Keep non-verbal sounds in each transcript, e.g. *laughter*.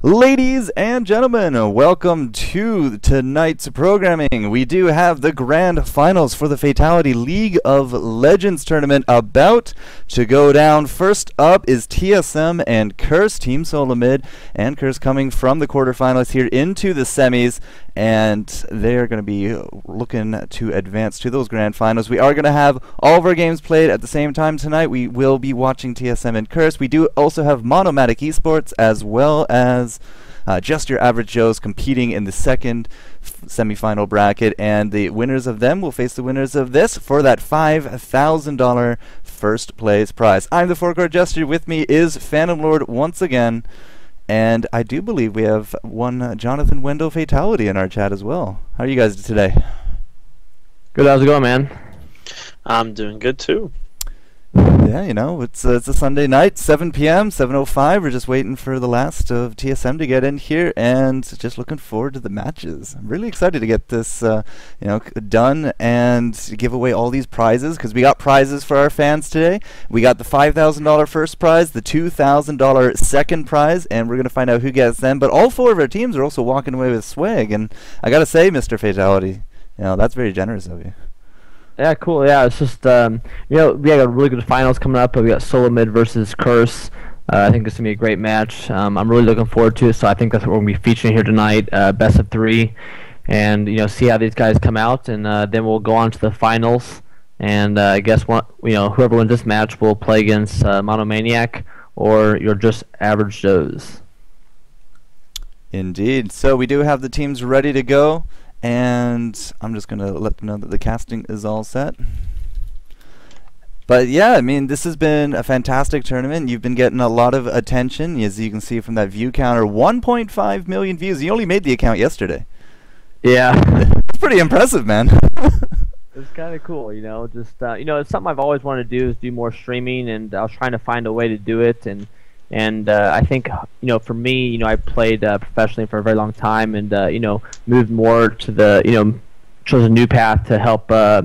Ladies and gentlemen, welcome to tonight's programming. We do have the grand finals for the Fatality League of Legends tournament about to go down. First up is TSM and Curse, Team Solo Mid, and Curse coming from the quarterfinals here into the semis, and they're going to be looking to advance to those grand finals. We are going to have all of our games played at the same time tonight. We will be watching TSM and Curse. We do also have Monomaniac Esports as well as uh, just your average Joes competing in the second semifinal bracket, and the winners of them will face the winners of this for that $5,000 first place prize. I'm the FourCourtJester. With me is Phantom Lord once again, and I do believe we have one uh, Jonathan Wendell fatality in our chat as well. How are you guys today? Good. How's it going, man? I'm doing good too. Yeah, you know, it's uh, it's a Sunday night, 7 p.m., 7:05. We're just waiting for the last of TSM to get in here, and just looking forward to the matches. I'm really excited to get this, uh, you know, done and give away all these prizes because we got prizes for our fans today. We got the $5,000 first prize, the $2,000 second prize, and we're gonna find out who gets them. But all four of our teams are also walking away with swag, and I gotta say, Mr. Fatality, you know, that's very generous of you. Yeah, cool. Yeah, it's just um, you know we got a really good finals coming up. We got Solo Mid versus Curse. Uh, I think it's gonna be a great match. Um, I'm really looking forward to it. So I think that's what we're gonna be featuring here tonight. Uh, best of three, and you know see how these guys come out, and uh, then we'll go on to the finals. And uh, I guess one, you know whoever wins this match will play against uh, Monomaniac or your just average Joes. Indeed. So we do have the teams ready to go, and I'm just going to let them know that the casting is all set. But yeah, I mean, this has been a fantastic tournament. You've been getting a lot of attention, as you can see from that view counter. 1.5 million views. You only made the account yesterday. Yeah. *laughs* It's pretty impressive, man. *laughs* It's kind of cool, you know. Just uh, you know, it's something I've always wanted to do is do more streaming, and I was trying to find a way to do it, and and uh, I think you know, for me, you know, I played uh, professionally for a very long time, and uh, you know, moved more to the you know, chose a new path to help. Uh,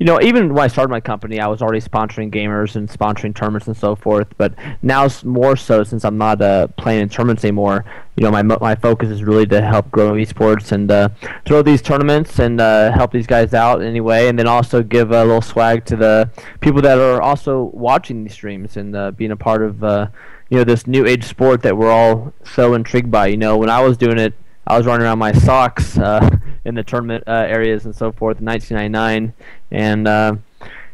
you know, even when I started my company, I was already sponsoring gamers and sponsoring tournaments and so forth. But now, more so, since I'm not uh, playing in tournaments anymore, you know, my my focus is really to help grow esports and uh, throw these tournaments and help these guys out anyway, and then also give a little swag to the people that are also watching these streams and being a part of you know this new age sport that we're all so intrigued by. You know, when I was doing it, I was running around my socks uh, *laughs* in the tournament uh, areas and so forth in 1999, and uh,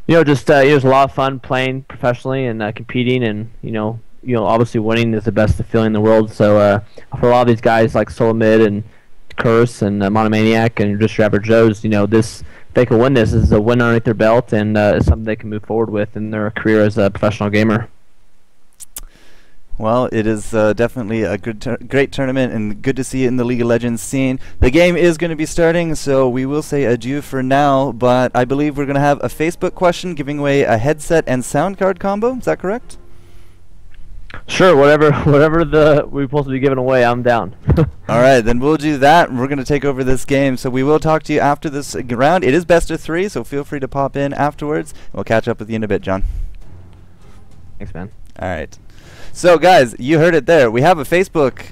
you know, just uh, it was a lot of fun playing professionally and uh, competing, and you know, you know, obviously winning is the best feeling in the world. So uh, for a lot of these guys like Solomid and Curse and uh, Monomaniac and just your average Joes, you know, this they can win this, this is a win underneath their belt, and it's something they can move forward with in their career as a professional gamer. Well, it is uh, definitely a good, tur- great tournament, and good to see it in the League of Legends scene. The game is going to be starting, so we will say adieu for now. But I believe we're going to have a Facebook question giving away a headset and sound card combo. Is that correct? Sure, whatever, *laughs* whatever the we're supposed to be giving away, I'm down. *laughs* All right, then we'll do that. We're going to take over this game. So we will talk to you after this round. It is best of three, so feel free to pop in afterwards. We'll catch up with you in a bit, John. Thanks, man. All right. So, guys, you heard it there. We have a Facebook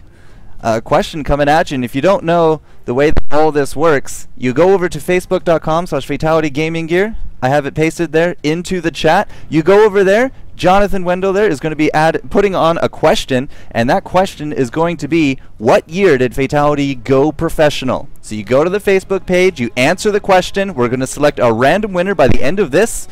uh, question coming at you, and if you don't know the way that all this works, you go over to facebook.com slash fatality gaming gear. I have it pasted there into the chat. You go over there. Jonathan Wendell there is going to be add, putting on a question, and that question is going to be, what year did Fatality go professional? So you go to the Facebook page, you answer the question. We're going to select a random winner by the end of this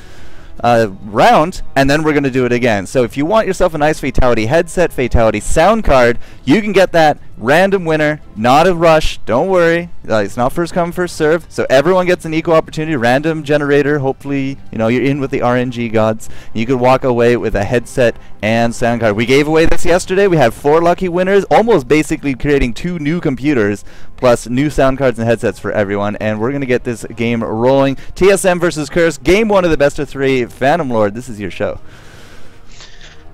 uh, round, and then we're going to do it again. So if you want yourself a nice Fatality headset, Fatality sound card, you can get that random winner. Not a rush. Don't worry. Uh, it's not first come, first serve. So everyone gets an equal opportunity. Random generator. Hopefully, you know, you're in with the RNG gods. You could walk away with a headset and sound card. We gave away this yesterday. We had four lucky winners, almost basically creating two new computers plus new sound cards and headsets for everyone. And we're going to get this game rolling. TSM versus Curse. Game one of the best of three. Phantom Lord, this is your show.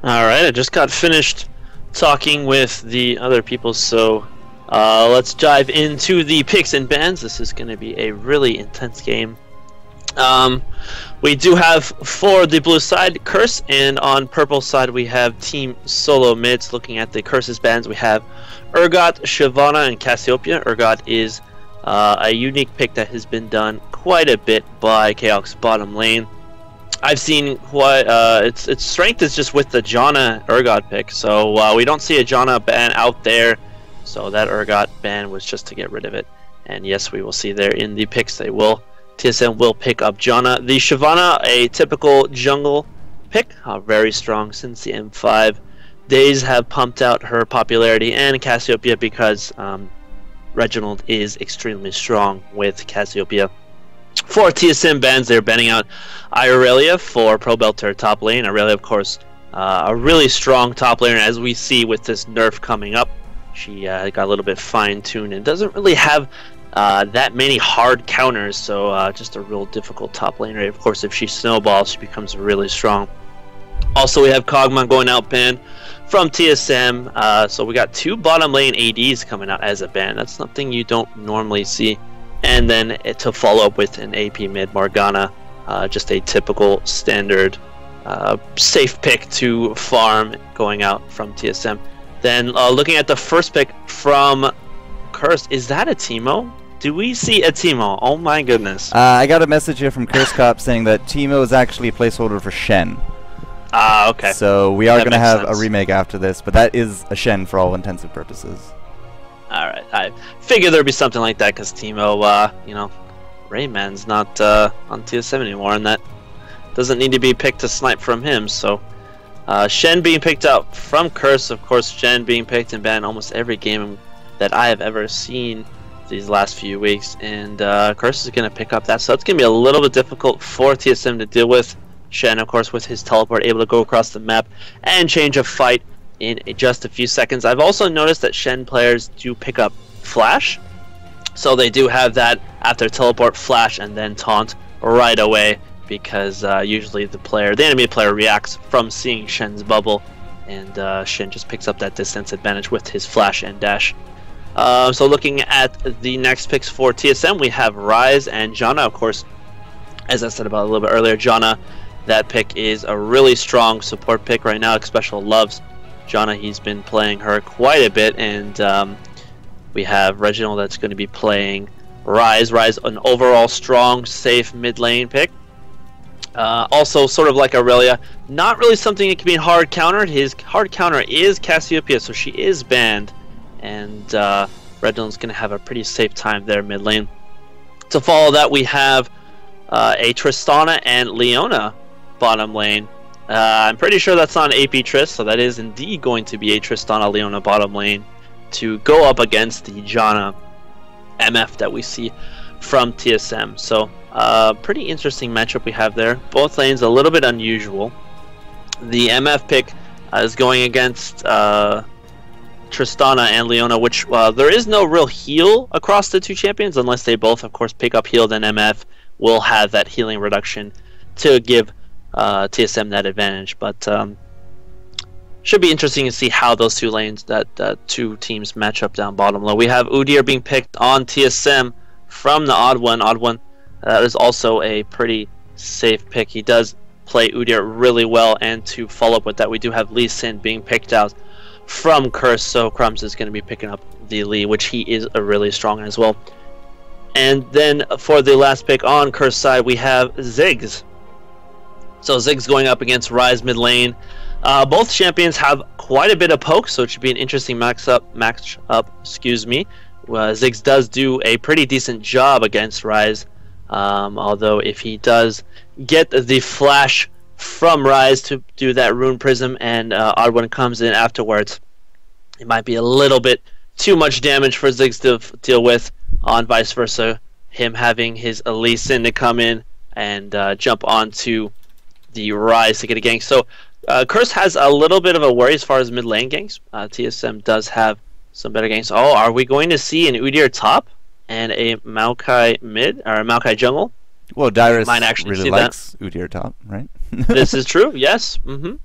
All right, I just got finished talking with the other people, so uh, let's dive into the picks and bans. This is going to be a really intense game. Um, we do have for the blue side Curse, and on purple side we have Team Solo Mids. Looking at the Curses bands, we have Urgot, Shyvana, and Cassiopeia. Urgot is uh, a unique pick that has been done quite a bit by Chaox bottom lane. I've seen what uh, its its strength is just with the Janna Urgot pick, so uh, we don't see a Janna ban out there. So that Urgot ban was just to get rid of it. And yes, we will see there in the picks they will TSM will pick up Janna. The Shyvana, a typical jungle pick, uh, very strong since the M5 days have pumped out her popularity, and Cassiopeia because um, Reginald is extremely strong with Cassiopeia. For TSM bans, they're banning out Irelia for Pobelter top lane. Irelia, of course, uh, a really strong top laner, as we see with this nerf coming up. She uh, got a little bit fine-tuned and doesn't really have uh, that many hard counters, so uh, just a real difficult top laner. Of course, if she snowballs, she becomes really strong. Also, we have Kog'Maw going out ban from TSM. Uh, so we got two bottom lane ADs coming out as a ban. That's something you don't normally see. And then to follow up with an AP mid Morgana, uh, just a typical standard uh, safe pick to farm going out from TSM. Then uh, looking at the first pick from Curse, is that a Teemo? Do we see a Teemo? Oh my goodness. Uh, I got a message here from Curse Cop *laughs* saying that Teemo is actually a placeholder for Shen. Ah, okay. So we are going to have sense. a remake after this, but that is a Shen for all intensive purposes. All right, I figured there'd be something like that because Teemo, uh, you know, Rayman's not uh, on TSM anymore, and that doesn't need to be picked to snipe from him. So, uh, Shen being picked up from Curse, of course, Shen being picked and banned almost every game that I have ever seen these last few weeks, and uh, Curse is going to pick up that. So it's going to be a little bit difficult for TSM to deal with. Shen, of course, with his teleport, able to go across the map and change a fight in just a few seconds. I've also noticed that Shen players do pick up Flash, so they do have that after teleport, Flash, and then taunt right away because uh, usually the player, the enemy player, reacts from seeing Shen's bubble, and uh, Shen just picks up that distance advantage with his Flash and Dash. Uh, so looking at the next picks for TSM, we have Ryze and Janna, of course. As I said about a little bit earlier, Janna, that pick is a really strong support pick right now. Special loves Janna. He's been playing her quite a bit, and um, we have Reginald that's going to be playing Ryze. Ryze, an overall strong, safe mid lane pick. Uh, also, sort of like Irelia, not really something that can be hard countered. His hard counter is Cassiopeia, so she is banned, and uh, Reginald's going to have a pretty safe time there mid lane. To follow that, we have uh, a Tristana and Leona bottom lane. Uh, I'm pretty sure that's not AP Trist, so that is indeed going to be a Tristana Leona bottom lane to go up against the Janna MF that we see from TSM. So, uh, pretty interesting matchup we have there. Both lanes a little bit unusual. The MF pick uh, is going against uh, Tristana and Leona, which uh, there is no real heal across the two champions unless they both, of course, pick up heal. Then MF will have that healing reduction to give uh, TSM that advantage. But um, should be interesting to see how those two lanes, that uh, two teams match up down bottom low. We have Udyr being picked on TSM from the Odd One. Odd One that is also a pretty safe pick. He does play Udyr really well, and to follow up with that, we do have Lee Sin being picked out from Curse, so Crumbs is going to be picking up the Lee, which he is a really strong as well. And then for the last pick on Curse side, we have Ziggs. So Ziggs going up against Ryze mid lane. Uh, both champions have quite a bit of poke, so it should be an interesting max up. Match up, excuse me. Uh, Ziggs does do a pretty decent job against Ryze, um, although if he does get the flash from Ryze to do that Rune Prison, and uh, One comes in afterwards, it might be a little bit too much damage for Ziggs to deal with. On vice versa, him having his Elise in to come in and uh, jump onto the Ryze to get a gank. So uh, Curse has a little bit of a worry as far as mid lane ganks. Uh, TSM does have some better ganks. Oh, are we going to see an Udyr top and a Maokai mid or a Maokai jungle? Well, Dyrus Might actually really see that. likes Udyr top, right? *laughs* this is true. Yes. Mm-hmm.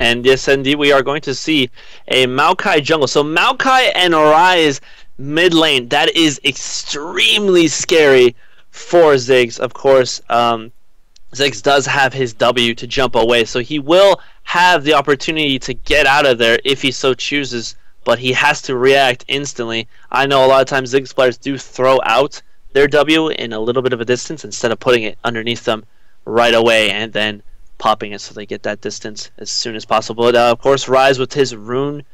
And yes, indeed, we are going to see a Maokai jungle. So Maokai and Ryze mid lane. That is extremely scary for Ziggs. Of course, um, Ziggs does have his W to jump away, so he will have the opportunity to get out of there if he so chooses, but he has to react instantly. I know a lot of times Ziggs players do throw out their W in a little bit of a distance instead of putting it underneath them right away and then popping it so they get that distance as soon as possible. Uh, of course, Ryze with his Rune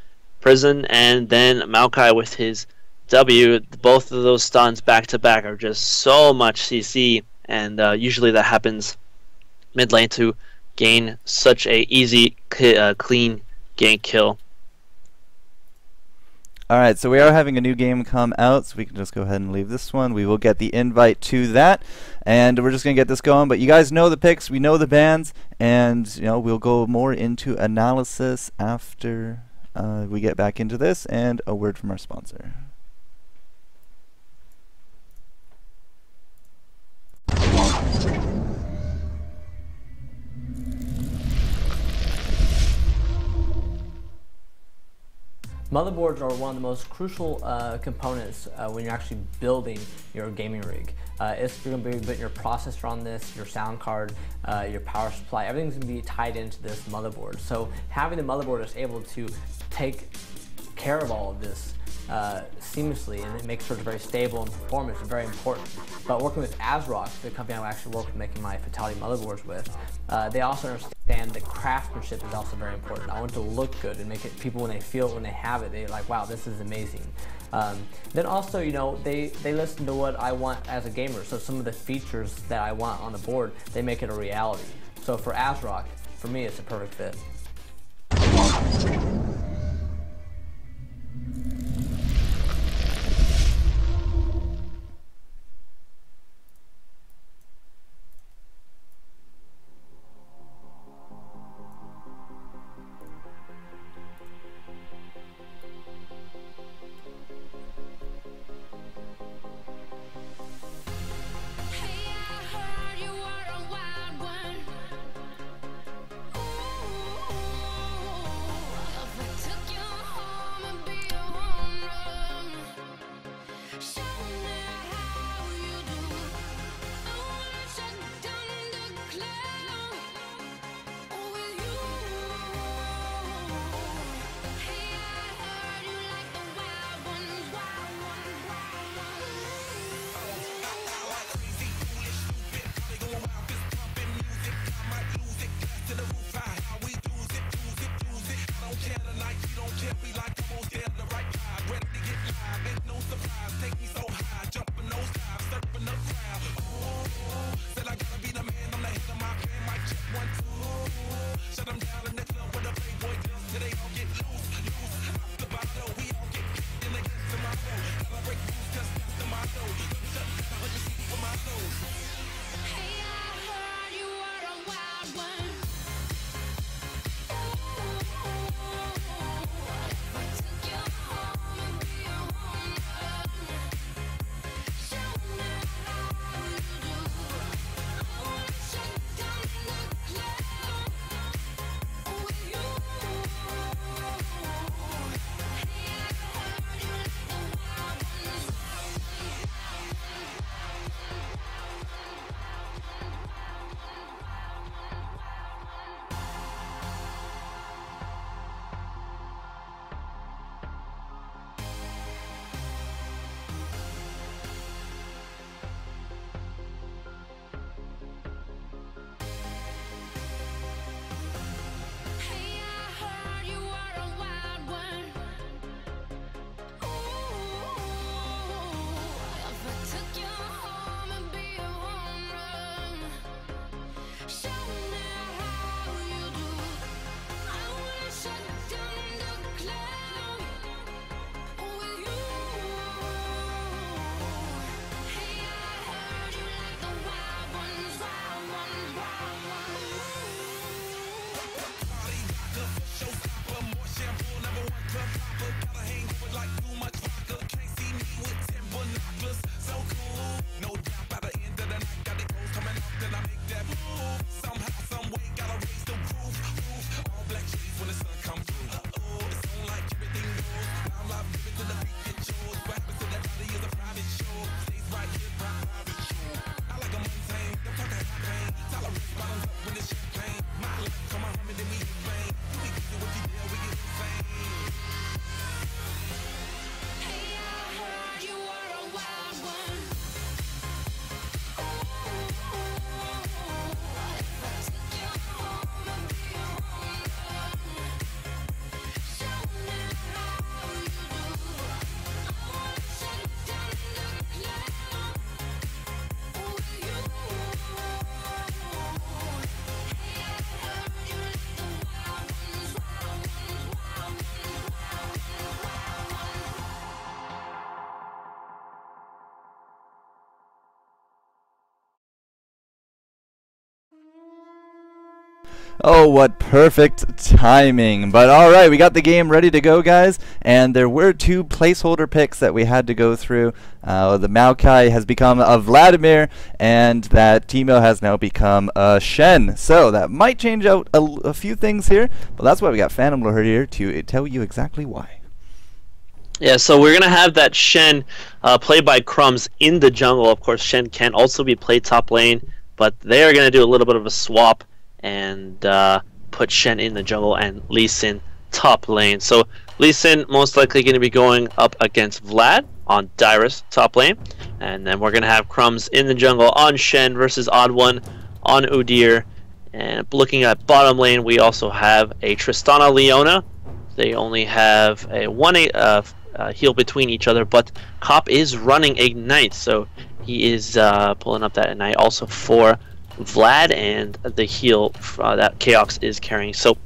Prison and then Maokai with his W. Both of those stuns back to back are just so much CC, and uh, usually that happens mid lane to gain such a easy, uh, clean gank kill. All right, so we are having a new game come out, so we can just go ahead and leave this one. We will get the invite to that, and we're just gonna get this going. But you guys know the picks, we know the bands, and you know we'll go more into analysis after uh, we get back into this, and a word from our sponsor. Motherboards are one of the most crucial uh, components uh, when you're actually building your gaming rig. Uh, it's going to be building your processor on this, your sound card, uh, your power supply, everything's going to be tied into this motherboard. So having the motherboard is able to take care of all of this uh, seamlessly and it makes sure it's very stable and performance is very important. But working with ASRock, the company I actually work with making my Fatality motherboards with, uh, they also understand that craftsmanship is also very important. I want it to look good and make it people when they feel it, when they have it, they're like, wow, this is amazing. Um, then also, you know, they, they listen to what I want as a gamer. So some of the features that I want on the board, they make it a reality. So for ASRock, for me, it's a perfect fit. Oh, what perfect timing. But all right, we got the game ready to go, guys. And there were two placeholder picks that we had to go through. Uh, the Maokai has become a Vladimir, and that Teemo has now become a Shen. So that might change out a, a few things here, but that's why we got Phantom Lord here to tell you exactly why. Yeah, so we're gonna have that Shen uh, played by Crumbs in the jungle. Of course, Shen can also be played top lane, but they are gonna do a little bit of a swap and uh, put Shen in the jungle and Lee Sin top lane. So Lee Sin most likely going to be going up against Vlad on Dyrus top lane, and then we're going to have Crumbs in the jungle on Shen versus Odd One on Udyr. And looking at bottom lane, we also have a Tristana Leona. They only have a one uh, uh, heal between each other, but Cop is running Ignite, so he is uh, pulling up that Ignite also for Vlad and the heal uh, that Chaox is carrying. So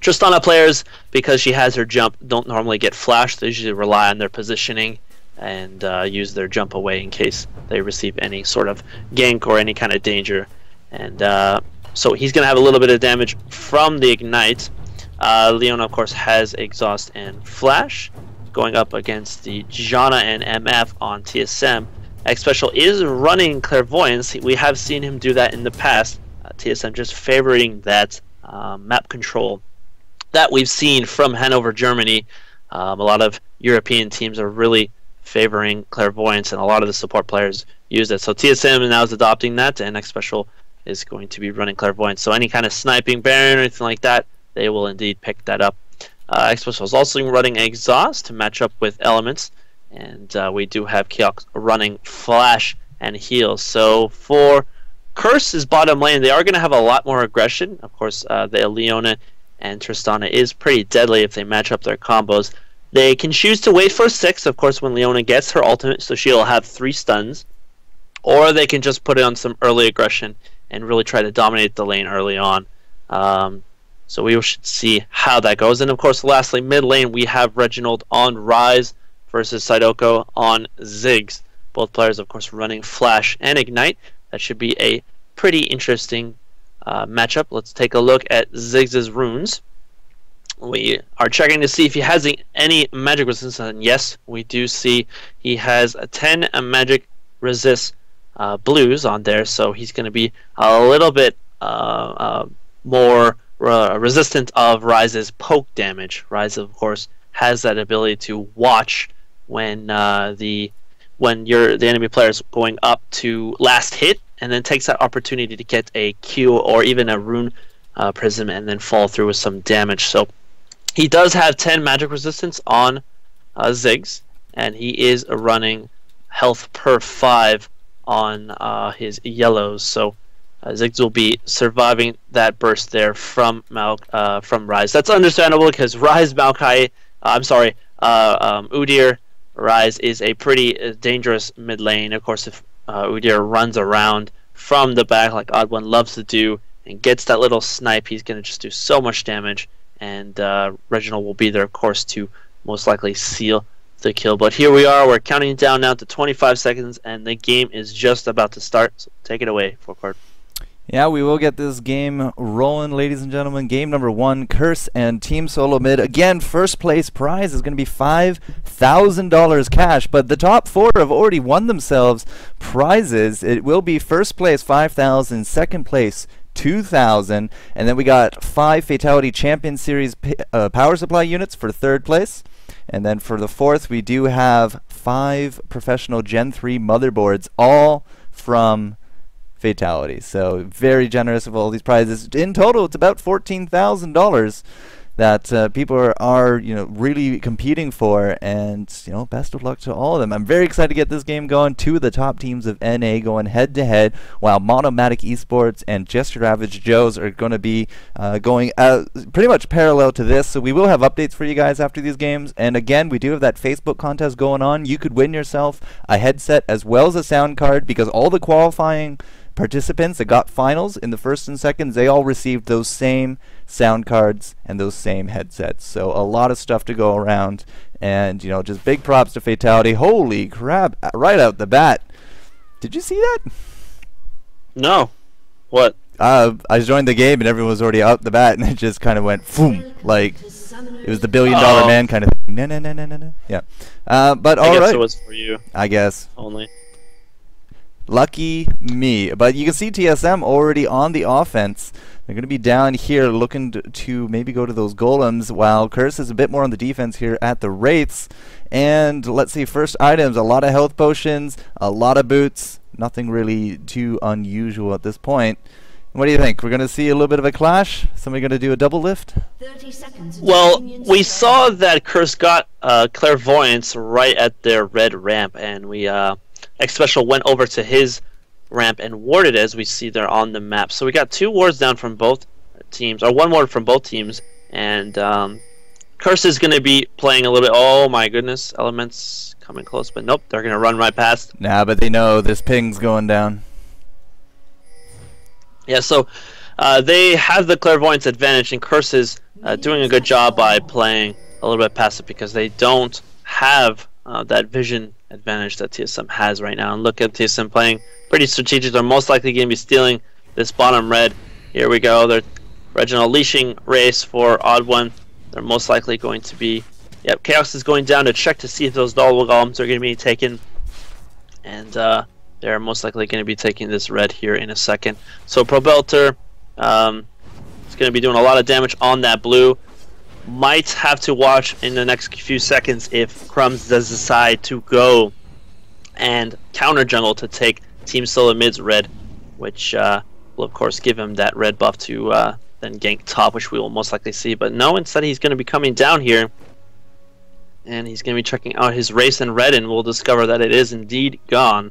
Tristana players, because she has her jump, don't normally get flashed. They usually rely on their positioning and uh, use their jump away in case they receive any sort of gank or any kind of danger. And uh, so he's going to have a little bit of damage from the Ignite. Uh, Leona, of course, has Exhaust and Flash going up against the Janna and MF on TSM. X Special is running Clairvoyance. We have seen him do that in the past. Uh, TSM just favoring that uh, map control that we've seen from Hanover, Germany. Um, a lot of European teams are really favoring Clairvoyance, and a lot of the support players use it. So TSM now is adopting that, and X Special is going to be running Clairvoyance. So any kind of sniping Baron or anything like that, they will indeed pick that up. Uh, X Special is also running Exhaust to match up with Elementz and uh, we do have Keok running Flash and Heal. So for Curse's bottom lane, they are going to have a lot more aggression. Of course, uh, the Leona and Tristana is pretty deadly if they match up their combos. They can choose to wait for six, of course, when Leona gets her ultimate, so she'll have three stuns. Or they can just put it on some early aggression and really try to dominate the lane early on. Um, so we should see how that goes. And of course, lastly, mid lane, we have Reginald on Ryze versus Sidoko on Ziggs. Both players, of course, running Flash and Ignite. That should be a pretty interesting uh, matchup. Let's take a look at Ziggs' runes. We are checking to see if he has any magic resistance, and yes, we do see he has a 10 magic resist uh, blues on there, so he's going to be a little bit uh, uh more uh, resistant of Ryze's poke damage. Ryze, of course, has that ability to watch when uh, the when you're the enemy player is going up to last hit and then takes that opportunity to get a Q or even a rune uh, prism and then fall through with some damage. So he does have 10 magic resistance on uh, Ziggs, and he is running health per 5 on uh, his yellows. So uh, Ziggs will be surviving that burst there from Mal- uh, from Ryze. That's understandable because Ryze Maokai, uh, I'm sorry, uh, um, Udyr Ryze is a pretty uh, dangerous mid lane. Of course, if uh, Udyr runs around from the back like Odd One loves to do and gets that little snipe, he's going to just do so much damage. And uh, Reginald will be there, of course, to most likely seal the kill. But here we are. We're counting down now to 25 seconds, and the game is just about to start. So take it away, Fourcourt. Yeah, we will get this game rolling, ladies and gentlemen. Game number one, Curse and Team Solo Mid. Again, first place prize is going to be $5,000 cash, but the top four have already won themselves prizes. It will be first place 5000 second place 2000 and then we got five Fatality Champion Series uh, power supply units for third place. And then for the fourth, we do have five professional Gen 3 motherboards, all from fatalities. So very generous of all these prizes. In total, it's about fourteen thousand dollars that uh, people are, are, you know really competing for and you know best of luck to all of them. I'm very excited to get this game going. Two of the top teams of na going head to head while Monomaniac esports and just your average joes are going to be uh, going uh, pretty much parallel to this. So we will have updates for you guys after these games. And again we do have that facebook contest going on. You could win yourself a headset as well as a sound card because all the qualifying participants that got finals in the first and seconds, they all received those same sound cards and those same headsets. So a lot of stuff to go around. And, you know, just big props to Fatality. Holy crap, right out the bat. Did you see that? No. What? uh, I joined the game and everyone was already out the bat, and *laughs* it just kind of went boom, like it was the billion dollar Oh. man kind of thing. No, no, no, no, no, no. Yeah. Uh, but I all guess right. it was for you I guess. only. Lucky me. But you can see TSM already on the offense. They're going to be down here looking to, to maybe go to those golems, while Curse is a bit more on the defense here at the Wraiths. And let's see, first items a lot of health potions, a lot of boots. Nothing really too unusual at this point. What do you think? We're going to see a little bit of a clash? Somebody going to do a double lift? 30 Well, we spawn. saw that Curse got uh, clairvoyance right at their red ramp, and we uh, X Special went over to his ramp and warded as we see there on the map. So we got two wards down from both teams, or one ward from both teams, and um, Curse is going to be playing a little bit. Oh my goodness, Elementz coming close, but nope, they're going to run right past. Nah, but they know this ping's going down. Yeah, so uh, they have the clairvoyance advantage, and Curse is uh, doing a good job by playing a little bit passive because they don't have uh, that vision advantage that TSM has right now. And look at TSM playing pretty strategic. They're most likely going to be stealing this bottom red. Here we go. They're Reginald leashing race for odd one. They're most likely going to be. Yep, Chaox is going down to check to see if those double golems are going to be taken. And uh, they're most likely going to be taking this red here in a second. So Pobelter um, is going to be doing a lot of damage on that blue. Might have to watch in the next few seconds if Crumbs does decide to go and counter jungle to take Team Solo Mid's red, which uh, will of course give him that red buff to uh, then gank top, which we will most likely see. But no, instead he's going to be coming down here, and he's going to be checking out his race in red, and we'll discover that it is indeed gone.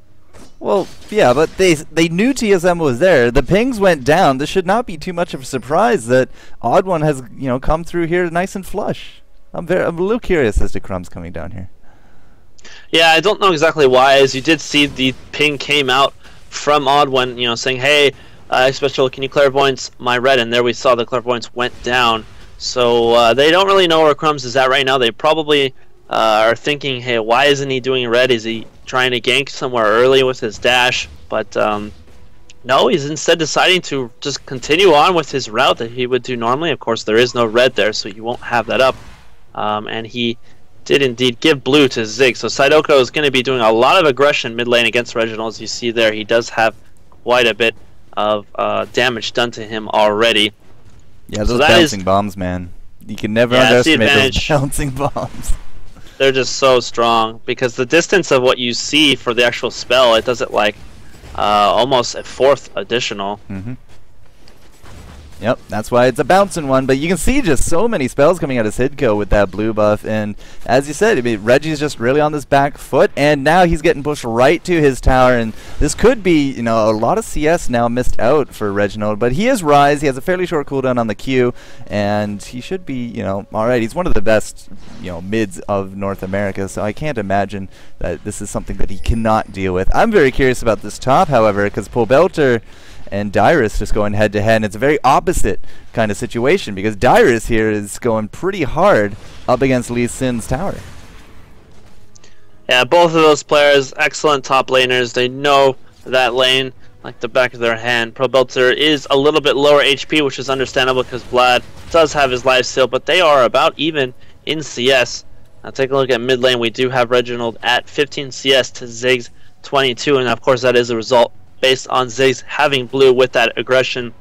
Well, yeah, but they they knew TSM was there. The pings went down. This should not be too much of a surprise that Odd One has you know come through here nice and flush. I'm very I'm a little curious as to Crumbs coming down here. Yeah, I don't know exactly why. As you did see, the ping came out from Odd One, you know, saying, "Hey, uh, special, can you clairvoyance my red?" And there we saw the clairvoyance went down. So uh, they don't really know where Crumbs is at right now. They probably uh, are thinking, "Hey, why isn't he doing red? Is he trying to gank somewhere early with his dash?" But um, no, he's instead deciding to just continue on with his route that he would do normally. Of course, there is no red there, so you won't have that up. Um, and he did indeed give blue to Zig. So Sidoko is going to be doing a lot of aggression mid lane against Reginald. As you see there, he does have quite a bit of uh, damage done to him already. Yeah, those is- bouncing bombs, man. You can never Yeah, underestimate those *laughs* bouncing bombs. They're just so strong because the distance of what you see for the actual spell, it does it like uh, almost a fourth additional. hmm Yep, that's why it's a bouncing one. But you can see just so many spells coming out of Sidco with that blue buff. And as you said, I mean, Reggie's just really on this back foot. And now he's getting pushed right to his tower. And this could be, you know, a lot of CS now missed out for Reginald. But he is Ryze. He has a fairly short cooldown on the Q. And he should be, you know, alright. He's one of the best, you know, mids of North America. So I can't imagine that this is something that he cannot deal with. I'm very curious about this top, however, because Pobelter and Dyrus just going head to head. And it's a very opposite kind of situation because Dyrus here is going pretty hard up against Lee Sin's tower. Yeah, both of those players, excellent top laners. They know that lane like the back of their hand. Pobelter is a little bit lower HP, which is understandable because Vlad does have his life steal, but they are about even in CS. Now take a look at mid lane. We do have Reginald at 15 CS to Ziggs 22, and of course that is a result based on Ziggs having blue with that aggression.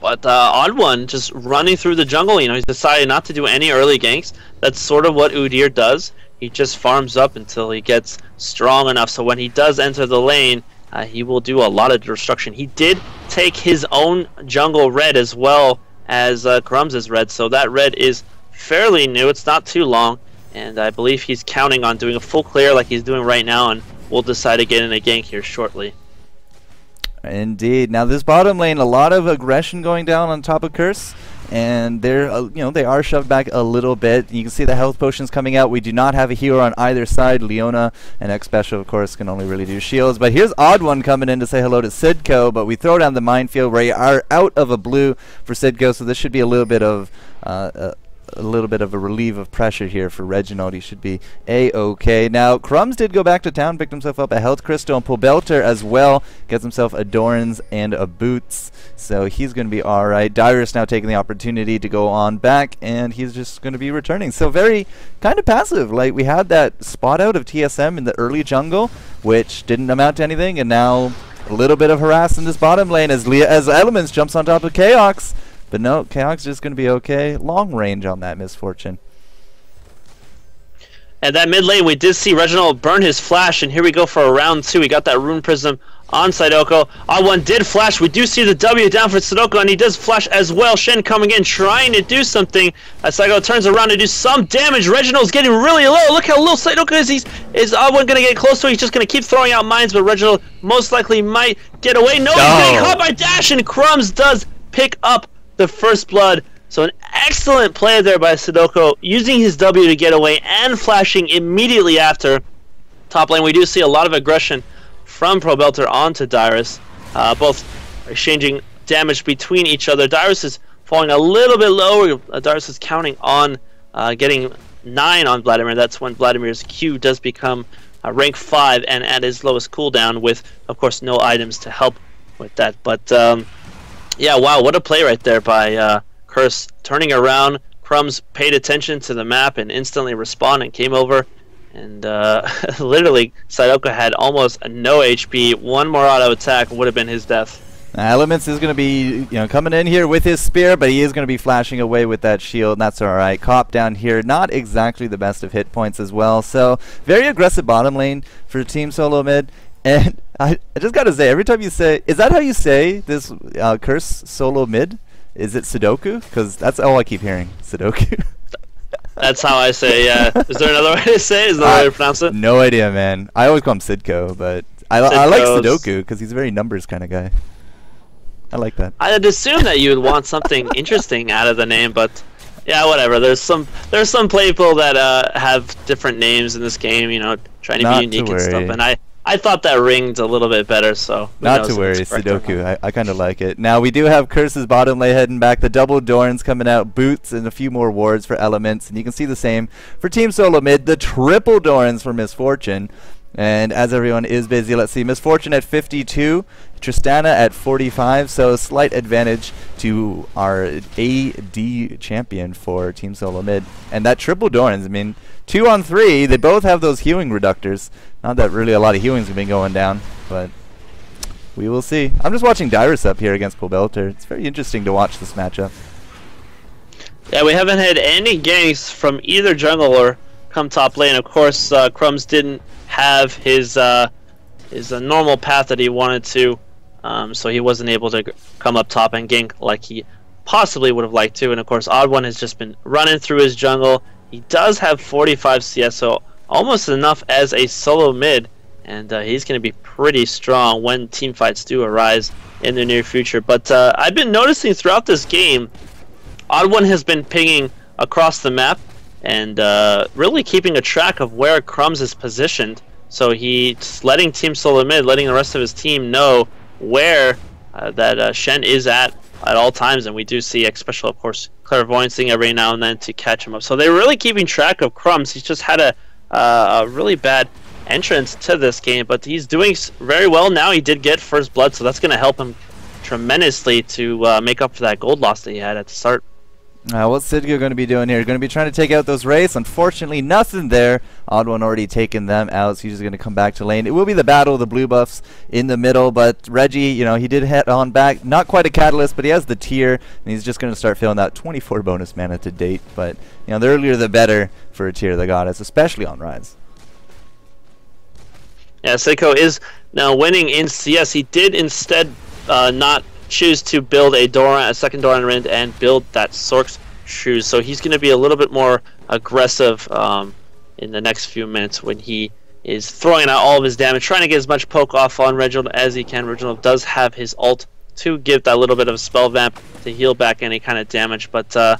But uh, Odd One just running through the jungle, you know, he's decided not to do any early ganks. That's sort of what Udyr does. He just farms up until he gets strong enough. So when he does enter the lane, uh, he will do a lot of destruction. He did take his own jungle red as well as uh, Crumbs' red, so that red is fairly new. It's not too long, and I believe he's counting on doing a full clear like he's doing right now, and we'll decide to get in a gank here shortly. Indeed. Now this bottom lane, a lot of aggression going down on top of Curse, and they're uh, you know they are shoved back a little bit. You can see the health potions coming out. We do not have a hero on either side. Leona and X Special, of course, can only really do shields. But here's Odd One coming in to say hello to Sidco. But we throw down the minefield. We are out of a blue for Sidco, so this should be a little bit of. Uh, uh, a little bit of a relief of pressure here for Reginald. He should be a-okay. Now, Crumbs did go back to town, picked himself up a health crystal, and Pobelter as well gets himself a Dorans and a Boots. So he's going to be all right. Dyrus now taking the opportunity to go on back, and he's just going to be returning. So very kind of passive. Like we had that spot out of TSM in the early jungle, which didn't amount to anything, and now a little bit of harass in this bottom lane as Leah, as Elementz jumps on top of Chaox. But no, Chaox is just going to be okay. Long range on that Miss Fortune. And that mid lane, we did see Reginald burn his flash, and here we go for a round two. We got that Rune Prison on Sadoko. Ah, On1 did flash. We do see the W down for Sadoko, and he does flash as well. Shen coming in, trying to do something. As Sadoko turns around to do some damage. Reginald's getting really low. Look how low Sadoko is. He's, is ah On1 going to get close to He's just going to keep throwing out mines, but Reginald most likely might get away. No, he's getting caught by Dash, and Crumbs does pick up the first blood. So an excellent play there by Sadoko, using his W to get away and flashing immediately after. Top lane, we do see a lot of aggression from Pobelter onto Dyrus, uh, both exchanging damage between each other. Dyrus is falling a little bit lower. Uh, Dyrus is counting on uh, getting 9 on Vladimir. That's when Vladimir's Q does become uh, rank 5 and at his lowest cooldown with, of course, no items to help with that. But, um, yeah, wow, what a play right there by uh, Curse turning around. Crumbs paid attention to the map and instantly responded and came over. And uh, *laughs* literally, Sadoko had almost no HP. One more auto attack would have been his death. Elementz is going to be, you know, coming in here with his spear, but he is going to be flashing away with that shield, and that's all right. Cop down here, not exactly the best of hit points as well. So very aggressive bottom lane for Team Solo Mid. And *laughs* I, I just got to say, every time you say, is that how you say this uh, curse Solo Mid? Is it Sudoku? Because that's all I keep hearing. Sudoku. *laughs* that's how I say. Yeah. Is there another *laughs* way to say? It? Is there another uh, way to pronounce it? No idea, man. I always call him Sidko, but I, I like Sudoku because he's a very numbers kind of guy. I like that. I'd assume that you would want something interesting out of the name, but yeah, whatever. There's some there's some people that uh, have different names in this game, you know, trying to Not be unique and stuff. And I I thought that ringed a little bit better, so. Not to worry, Sudoku. I, I kind of like it. Now, we do have Curse's bottom lane heading back. The double Dorns coming out, Boots, and a few more wards for Elementz. And you can see the same for Team Solo Mid. The triple Dorns for Miss Fortune. And as everyone is busy, let's see. Misfortune at 52, Tristana at 45, so a slight advantage to our AD champion for Team Solo Mid. And that triple Dorns, I mean, two on three, they both have those healing reductors. Not that really a lot of healings been going down, but we will see. I'm just watching Dyrus up here against Pobelter. It's very interesting to watch this matchup. Yeah, we haven't had any ganks from either jungler come top lane. Of course, uh, Crumbs didn't have his uh, his uh, normal path that he wanted to, um, so he wasn't able to come up top and gank like he possibly would have liked to. And of course, Odd One has just been running through his jungle. He does have 45 CS, so almost enough as a solo mid, and uh, he's going to be pretty strong when team fights do arise in the near future. But uh, I've been noticing throughout this game, Odd One has been pinging across the map and uh, really keeping a track of where Crumbs is positioned. So he's letting Team Solo Mid, letting the rest of his team know where uh, that uh, Shen is at at all times, and we do see X Special, of course, clairvoyancing every now and then to catch him up. So they're really keeping track of Crumbs. He's just had a, uh, a really bad entrance to this game, but he's doing very well now. He did get first blood, so that's going to help him tremendously to uh, make up for that gold loss that he had at the start. Uh, what's Sidgo going to be doing here? Going to be trying to take out those Wraiths. Unfortunately, nothing there. Odd one already taken them out, so he's just going to come back to lane. It will be the battle of the blue buffs in the middle, but Reggie, you know, he did head on back. Not quite a catalyst, but he has the tier, and he's just going to start filling that 24 bonus mana to date. But, you know, the earlier the better for a tear the goddess, especially on Ryze. Yeah, Seiko is now winning in CS. He did instead uh, not choose to build a Doran, a second Doran Ring, and build that Sork's shoes. So he's going to be a little bit more aggressive um, in the next few minutes when he is throwing out all of his damage, trying to get as much poke off on Reginald as he can. Reginald does have his ult to give that little bit of a spell vamp to heal back any kind of damage, but uh,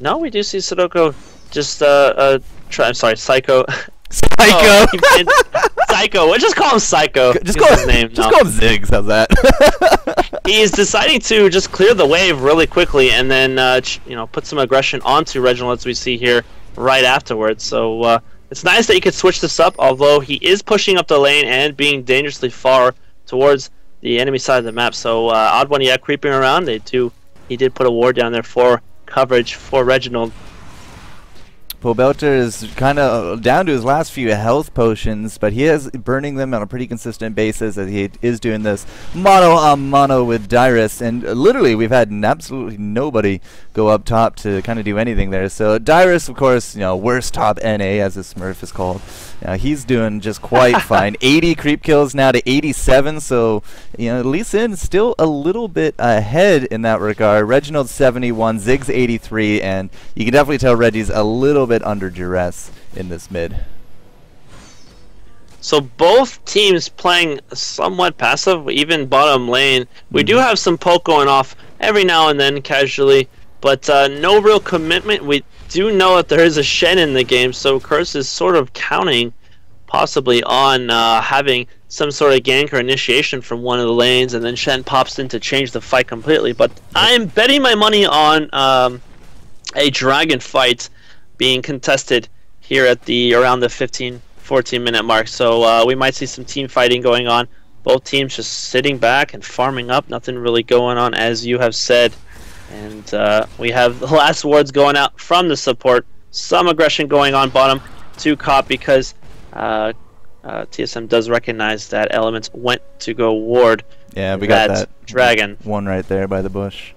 no, we do see Sadoko just uh, uh try. I'm sorry, Psycho. *laughs* Psycho. oh, Psycho. We'll just call him Psycho. Just call his name. *laughs* Just no. call him Ziggs. How's that? *laughs* he's deciding to just clear the wave really quickly and then uh, you know put some aggression onto Reginald as we see here right afterwards. So uh, it's nice that you could switch this up, although he is pushing up the lane and being dangerously far towards the enemy side of the map. So uh, Odd One, yeah, creeping around. They do. He did put a ward down there for coverage for Reginald. Pobelter is kind of down to his last few health potions, but he is burning them on a pretty consistent basis as he is doing this mono on mono with Dyrus. And uh, literally, we've had absolutely nobody go up top to kind of do anything there. So Dyrus, of course, you know, worst top NA as his Smurf is called. Uh, he's doing just quite *laughs* fine. 80 creep kills now to 87, so you know Lee Sin still a little bit ahead in that regard. Reginald 71, Ziggs 83, and you can definitely tell Reggie's a little bit under duress in this mid. So both teams playing somewhat passive, even bottom lane. We mm-hmm. do have some poke going off every now and then casually, but uh, no real commitment. We do know that there is a Shen in the game, so Curse is sort of counting possibly on uh, having some sort of gank or initiation from one of the lanes, and then Shen pops in to change the fight completely. But I'm betting my money on um, a dragon fight being contested here at the around the 15 14 minute mark. So uh, we might see some team fighting going on. Both teams just sitting back and farming up. Nothing really going on, as you have said. And uh, we have the last wards going out from the support. Some aggression going on bottom to Cop because uh, uh, TSM does recognize that Elementz went to go ward. Yeah, we got that dragon one right there by the bush.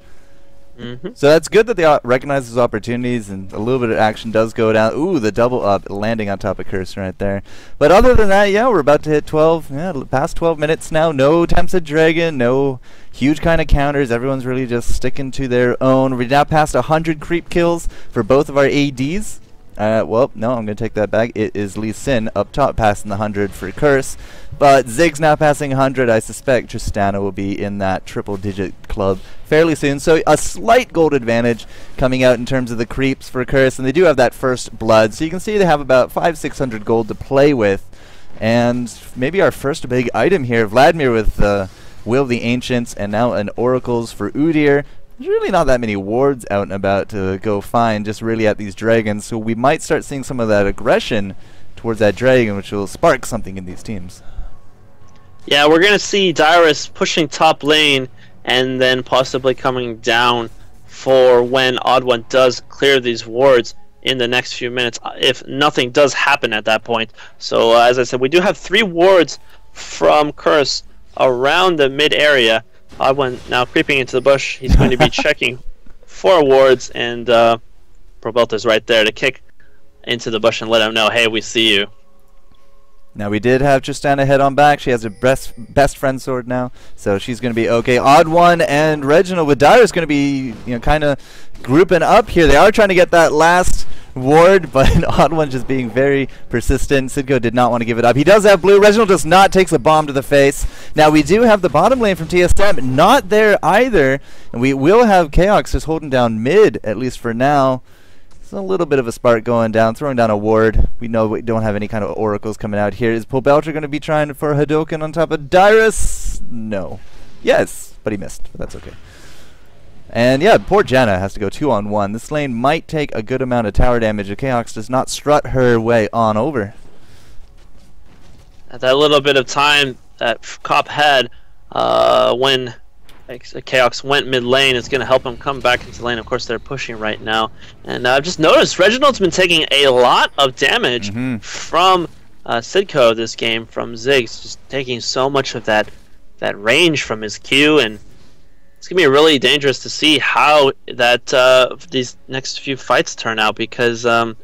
Mm-hmm. So that's good that they recognize those opportunities and a little bit of action does go down. Ooh, the double up landing on top of Curse right there. But other than that, yeah, we're about to hit 12. Yeah, past 12 minutes now. No attempts at Dragon, no huge kind of counters. Everyone's really just sticking to their own. We're now past 100 creep kills for both of our ADs. Uh, well, no, I'm going to take that back. It is Lee Sin up top passing the 100 for Curse. But Ziggs now passing 100. I suspect Tristana will be in that triple digit club fairly soon. So a slight gold advantage coming out in terms of the creeps for Curse. And they do have that first blood. So you can see they have about 5 600 gold to play with. And maybe our first big item here Vladimir with uh, Will of the Ancients and now an Oracles for Udyr there's really not that many wards out and about to go find, just really at these dragons. So we might start seeing some of that aggression towards that dragon, which will spark something in these teams. Yeah, we're going to see Dyrus pushing top lane and then possibly coming down for when Odd One does clear these wards in the next few minutes uh, if nothing does happen at that point. So, uh, as I said, we do have three wards from Curse around the mid area. One now creeping into the bush. He's going to be *laughs* checking for wards, and uh, Pobelter's right there to kick into the bush and let him know, hey, we see you. Now we did have Tristana head on back. She has a best best friend sword now, so she's going to be okay. Odd one and Reginald with Dire is going to be you know kind of grouping up here. They are trying to get that last ward, *laughs* but an Odd one just being very persistent. Sidco did not want to give it up. He does have blue. Reginald does not takes a bomb to the face. Now we do have the bottom lane from TSM not there either, and we will have Chaox just holding down mid at least for now. It's a little bit of a spark going down, throwing down a ward. We know we don't have any kind of oracles coming out here. Is Pobelter going to be trying for Hadoken on top of Dyrus? No. Yes, but he missed, but that's okay. And yeah, poor Janna has to go two on one. This lane might take a good amount of tower damage if Chaox does not strut her way on over. At that little bit of time that Cop had uh, when Chaox went mid lane. It's going to help him come back into lane. Of course, they're pushing right now. And uh, I've just noticed Reginald's been taking a lot of damage mm-hmm. from uh, Sidco this game, from Ziggs, just taking so much of that that range from his Q. And it's to be really dangerous to see how that uh, these next few fights turn out because um,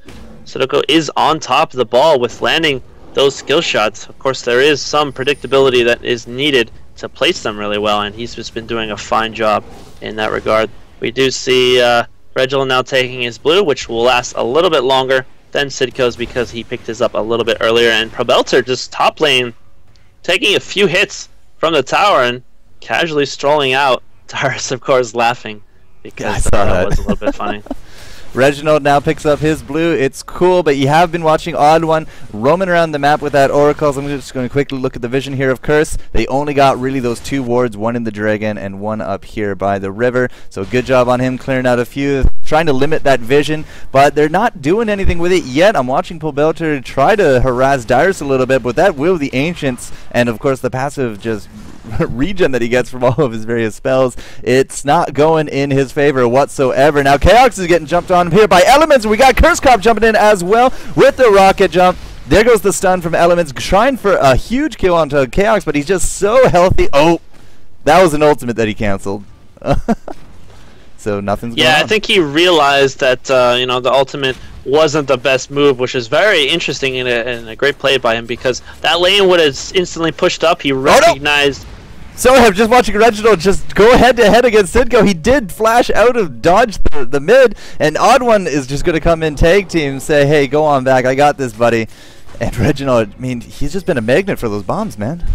is on top of the ball with landing those skill shots. Of course, there is some predictability that is needed to place them really well, and he's just been doing a fine job in that regard. We do see uh, Reginald now taking his blue, which will last a little bit longer than Sidco's because he picked his up a little bit earlier, and Pobelter just top lane, taking a few hits from the tower and casually strolling out. Taurus, of course, laughing because uh, that. that was a little bit funny. *laughs* Reginald now picks up his blue. It's cool, but you have been watching Odd One roaming around the map with that Oracle. So I'm just going to quickly look at the vision here of Curse. They only got really those two wards, one in the Dragon and one up here by the river. So good job on him clearing out a few, trying to limit that vision, but they're not doing anything with it yet. I'm watching Pobelter try to harass Dyrus a little bit, but that will the Ancients and of course the passive just *laughs* regen that he gets from all of his various spells, it's not going in his favor whatsoever. Now, Chaox is getting jumped on here by Elementz. We got Curse Cop jumping in as well with the rocket jump. There goes the stun from Elementz, trying for a huge kill onto Chaox, but he's just so healthy. Oh, that was an ultimate that he canceled. *laughs* so nothing's yeah, I think he realized that uh, you know the ultimate wasn't the best move, which is very interesting and a, and a great play by him because that lane would have instantly pushed up. He recognized. So I'm just watching Reginald just go head to head against Sidco. He did flash out of dodge the, the mid, and Odd One is just going to come in tag team say, hey, go on back. I got this, buddy. And Reginald, I mean, he's just been a magnet for those bombs, man.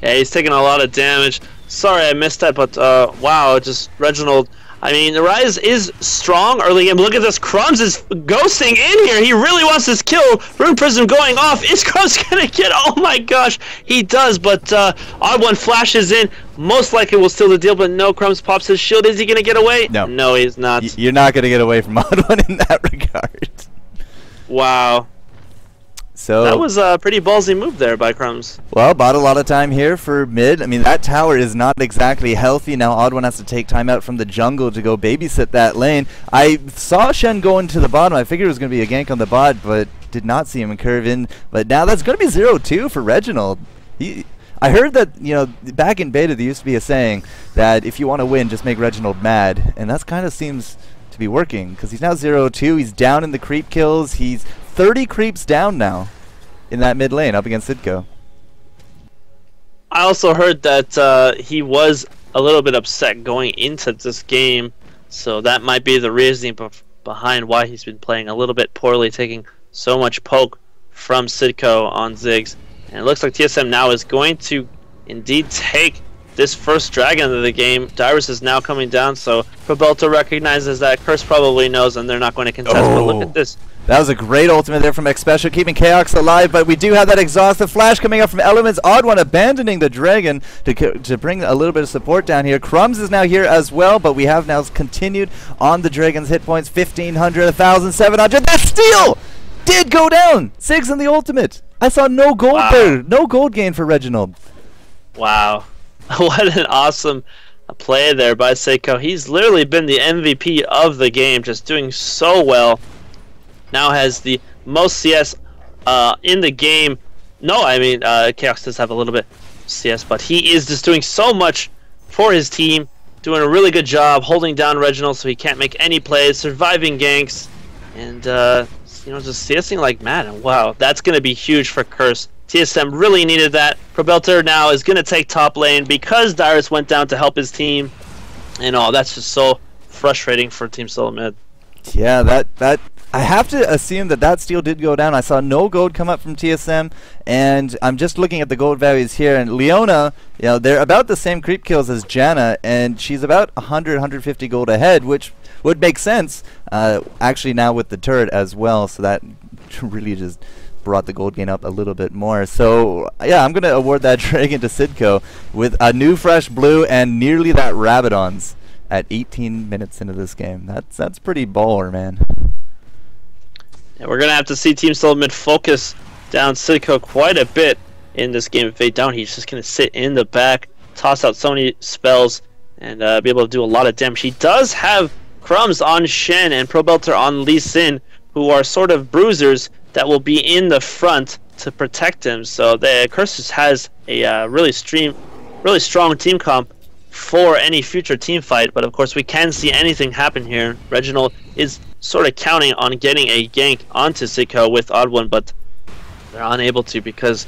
Yeah, he's taking a lot of damage. Sorry I missed that, but uh, wow, just Reginald I mean, the Ryze is strong early game. Look at this. Crumbs is ghosting in here. He really wants this kill. Rune Prison going off. *laughs* Is Crumbs going to get... Oh, my gosh. He does, but uh, Odd One flashes in. Most likely will steal the deal, but no. Crumbs pops his shield. Is he going to get away? No. No, he's not. Y you're not going to get away from *laughs* Odd One in that regard. Wow. So that was a pretty ballsy move there by Crumbs. Well, bought a lot of time here for mid. I mean, that tower is not exactly healthy. Now Odd One has to take time out from the jungle to go babysit that lane. I saw Shen go into the bottom. I figured it was going to be a gank on the bot, but did not see him curve in. But now that's going to be 0-2 for Reginald. He, I heard that, you know, back in beta there used to be a saying that if you want to win, just make Reginald mad. And that kind of seems to be working because he's now 0-2. He's down in the creep kills. He's 30 creeps down now in that mid lane up against Sidco. I also heard that uh, he was a little bit upset going into this game, so that might be the reasoning behind why he's been playing a little bit poorly, taking so much poke from Sidco on Ziggs. And it looks like TSM now is going to indeed take this first dragon of the game. Dyrus is now coming down, so Pobelter recognizes that. Curse probably knows, and they're not going to contest. Oh. But look at oh. this. That was a great ultimate there from Xpecial, keeping Chaox alive, but we do have that exhaustive flash coming up from Elementz. Odd One abandoning the Dragon to, to bring a little bit of support down here. Crumbs is now here as well, but we have now continued on the Dragon's hit points 1,500, 1,700. That steal did go down! Six in the ultimate. I saw no gold wow. there. No gold gain for Reginald. Wow. *laughs* what an awesome play there by Seiko. He's literally been the MVP of the game, just doing so well. Now has the most CS uh, in the game. No, I mean, uh, Chaox does have a little bit CS, but he is just doing so much for his team, doing a really good job holding down Reginald so he can't make any plays, surviving ganks, and, uh, you know, just CSing like mad. And wow, that's going to be huge for Curse. TSM really needed that. Pobelter now is going to take top lane because Dyrus went down to help his team. And oh, that's just so frustrating for Team Solo Mid. Yeah, that that I have to assume that that steal did go down. I saw no gold come up from TSM, and I'm just looking at the gold values here. And Leona, you know, they're about the same creep kills as Janna, and she's about 100, 150 gold ahead, which would make sense. Uh, actually, now with the turret as well, so that *laughs* really just brought the gold gain up a little bit more. So yeah, I'm gonna award that *laughs* dragon to Sidco with a new fresh blue and nearly that Rabadon's at 18 minutes into this game. That's that's pretty baller, man. Yeah, we're gonna have to see Team Mid focus down Sidco quite a bit in this game. If they don't, he's just gonna sit in the back, toss out so many spells, and uh, be able to do a lot of damage. He does have crumbs on Shen and Pobelter on Lee Sin, who are sort of bruisers that will be in the front to protect him. So the Cursus has a uh, really stream, really strong team comp for any future team fight. But of course, we can see anything happen here. Reginald is sort of counting on getting a gank onto Seiko with Odd One, but they're unable to because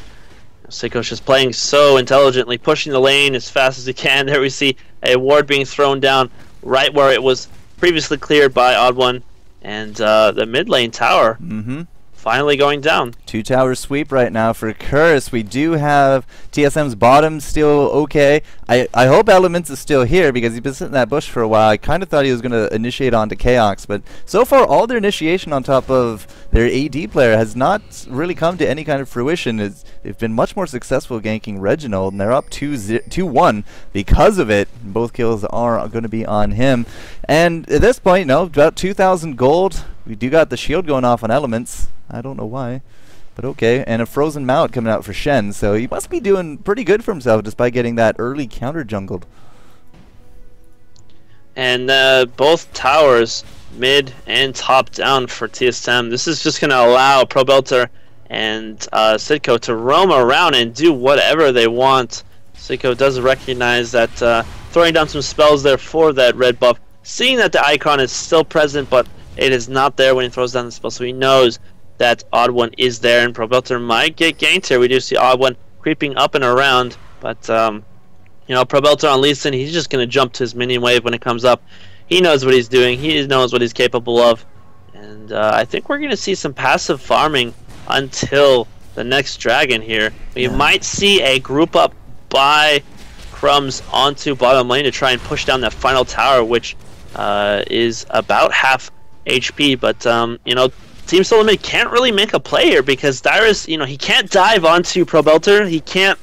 Seiko's just playing so intelligently, pushing the lane as fast as he can. *laughs* There we see a ward being thrown down right where it was previously cleared by Odd One, and uh, the mid lane tower. Mm-hmm finally going down. Two tower sweep right now for Curse. We do have TSM's bottom still okay. I, I hope Elementz is still here because he's been sitting in that bush for a while. I kind of thought he was going to initiate onto Chaox, but so far all their initiation on top of their AD player has not really come to any kind of fruition. It's, they've been much more successful ganking Reginald, and they're up 2-1 because of it. Both kills are going to be on him. And at this point, you know, about 2,000 gold. We do got the shield going off on Elementz. I don't know why. But okay, and a frozen mount coming out for Shen, so he must be doing pretty good for himself despite getting that early counter jungled. And uh, both towers, mid and top down for TSM. This is just going to allow Pobelter and uh, to roam around and do whatever they want. Sitco does recognize that uh, throwing down some spells there for that red buff, seeing that the icon is still present, but it is not there when he throws down the spell, so he knows that Odd One is there, and Pobelter might get ganked here. We do see Odd One creeping up and around, but, um, you know, Pobelter on Lee Sin, he's just going to jump to his minion wave when it comes up. He knows what he's doing. He knows what he's capable of. And uh, I think we're going to see some passive farming until the next dragon here. We yeah. might see a group up by Crumbs onto bottom lane to try and push down that final tower, which uh, is about half HP. But, um, you know, Team Solomid can't really make a play here because Dyrus, you know, he can't dive onto Pobelter. He can't.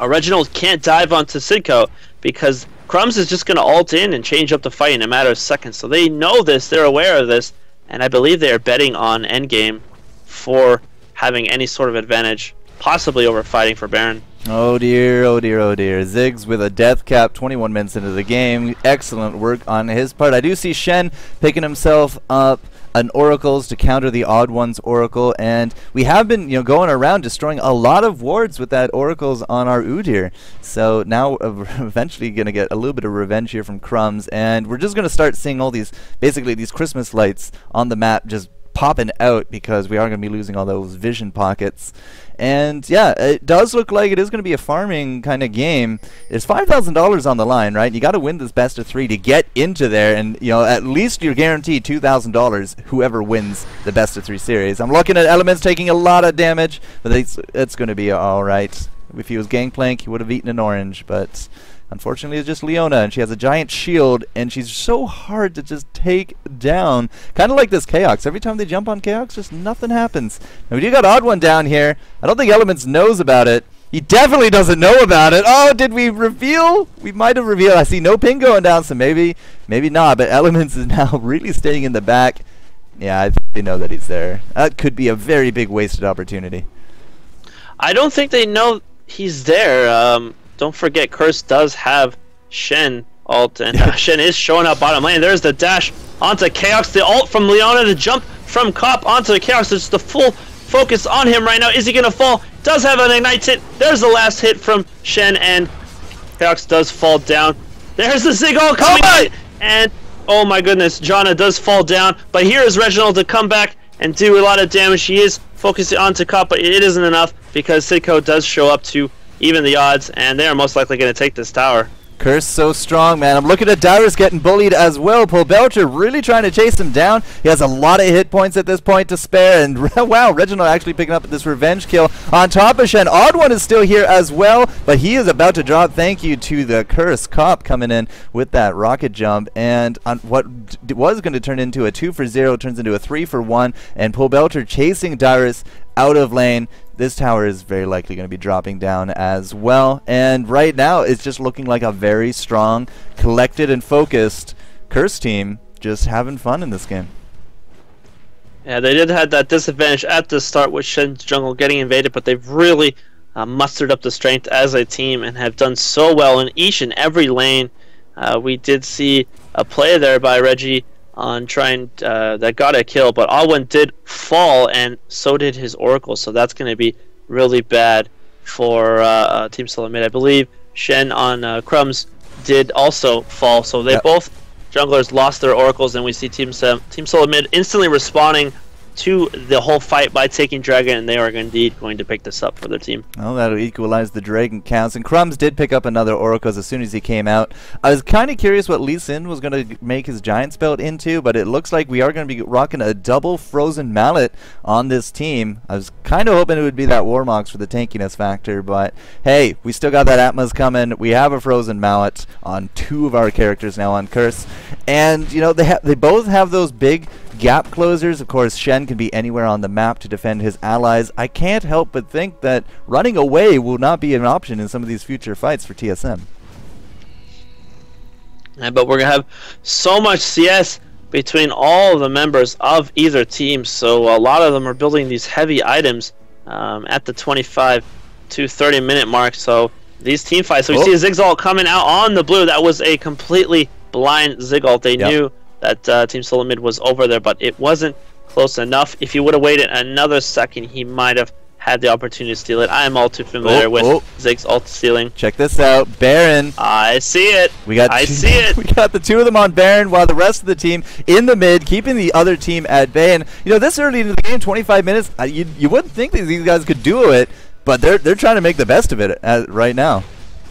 Reginald can't dive onto Sitco because Crumbs is just going to alt in and change up the fight in a matter of seconds. So they know this, they're aware of this, and I believe they are betting on endgame for having any sort of advantage, possibly over fighting for Baron. Oh dear, oh dear, oh dear. Ziggs with a death cap 21 minutes into the game. Excellent work on his part. I do see Shen picking himself up an oracles to counter the odd ones oracle and we have been you know going around destroying a lot of wards with that oracles on our Udyr so now uh, *laughs* eventually gonna get a little bit of revenge here from crumbs and we're just gonna start seeing all these basically these christmas lights on the map just popping out because we are going to be losing all those vision pockets. And yeah, it does look like it is going to be a farming kind of game. There's $5,000 on the line, right? You got to win this best of three to get into there, and you know at least you're guaranteed $2,000 whoever wins the best of three series. I'm looking at Elementz taking a lot of damage, but it's, it's going to be all right. If he was Gangplank, he would have eaten an orange, but Unfortunately, it's just Leona, and she has a giant shield, and she's so hard to just take down. Kind of like this Chaox. Every time they jump on Chaox, just nothing happens. And we do got Odd One down here. I don't think Elementz knows about it. He definitely doesn't know about it. Oh, did we reveal? We might have revealed. I see no ping going down, so maybe, maybe not. But Elementz *laughs* is now really staying in the back. Yeah, I think they know that he's there. That could be a very big wasted opportunity. I don't think they know he's there. Um, don't forget, Curse does have Shen ult, and uh, Shen is showing up bottom lane. There's the dash onto Chaox, the alt from Leona, the jump from Cop onto the Chaox. It's the full focus on him right now. Is he going to fall? Does have an Ignite hit. There's the last hit from Shen, and Chaox does fall down. There's the Ziggs ult coming oh and oh my goodness, Janna does fall down. But here is Reginald to come back and do a lot of damage. He is focusing onto Cop, but it isn't enough because Sitco does show up to even the odds, and they are most likely going to take this tower. Curse so strong, man. I'm looking at Dyrus getting bullied as well. Pobelter really trying to chase him down. He has a lot of hit points at this point to spare. And *laughs* wow, Reginald actually picking up this revenge kill on top of Shen. Odd One is still here as well, but he is about to drop. Thank you to the Curse Cop coming in with that rocket jump. And what was going to turn into a 2 for 0 turns into a 3 for 1. And Pobelter chasing Dyrus out of lane this tower is very likely going to be dropping down as well. And right now, it's just looking like a very strong, collected, and focused Curse team just having fun in this game. Yeah, they did have that disadvantage at the start with Shen's jungle getting invaded, but they've really uh, mustered up the strength as a team and have done so well in each and every lane. Uh, we did see a play there by Reggie on trying uh, that got a kill, but Alwyn did fall, and so did his Oracle. So that's going to be really bad for uh, uh, Team Solomid. I believe Shen on uh, Crumbs did also fall, so they yep. both junglers lost their Oracles, and we see Team Team Solomid instantly responding to the whole fight by taking Dragon, and they are indeed going to pick this up for their team. Well, that'll equalize the Dragon counts. And Crumbs did pick up another Oracles as soon as he came out. I was kind of curious what Lee Sin was going to make his Giant's Belt into, but it looks like we are going to be rocking a double Frozen Mallet on this team. I was kind of hoping it would be that Warmog's for the tankiness factor, but hey, we still got that Atmas coming. We have a Frozen Mallet on two of our characters now on Curse. And, you know, they, they both have those big gap closers. Of course, Shen can be anywhere on the map to defend his allies. I can't help but think that running away will not be an option in some of these future fights for TSM. Yeah, but we're going to have so much CS between all the members of either team, so a lot of them are building these heavy items um, at the 25 to 30 minute mark. So these team fights, so we oh. see Ziggs ult coming out on the blue. That was a completely blind Ziggs ult. They yep. knew that uh, Team Solo Mid was over there, but it wasn't close enough. If he would have waited another second, he might have had the opportunity to steal it. I am all too familiar oh, with oh. Zig's ult stealing. Check this out, Baron. I see it. We got. I two, see it. *laughs* We got the two of them on Baron, while the rest of the team in the mid, keeping the other team at bay. And you know, this early into the game, 25 minutes, you you wouldn't think that these guys could do it, but they're they're trying to make the best of it uh, right now.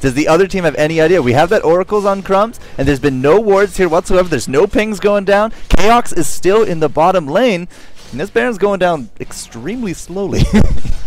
Does the other team have any idea? We have that Oracles on Crumbs, and there's been no wards here whatsoever. There's no pings going down. Chaox is still in the bottom lane, and this Baron's going down extremely slowly.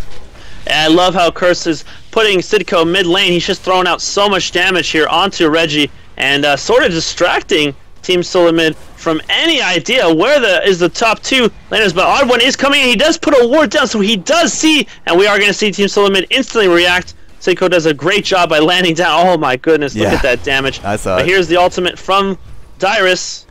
*laughs* I love how Curse is putting Sidco mid lane. He's just throwing out so much damage here onto Reggie and uh, sort of distracting Team Solomid from any idea where the is the top two laners. But Odd One is coming in. He does put a ward down, so he does see, and we are going to see Team Solomid instantly react Seiko does a great job by landing down. Oh my goodness, look at that damage. I saw but it. here's the ultimate from Dyrus.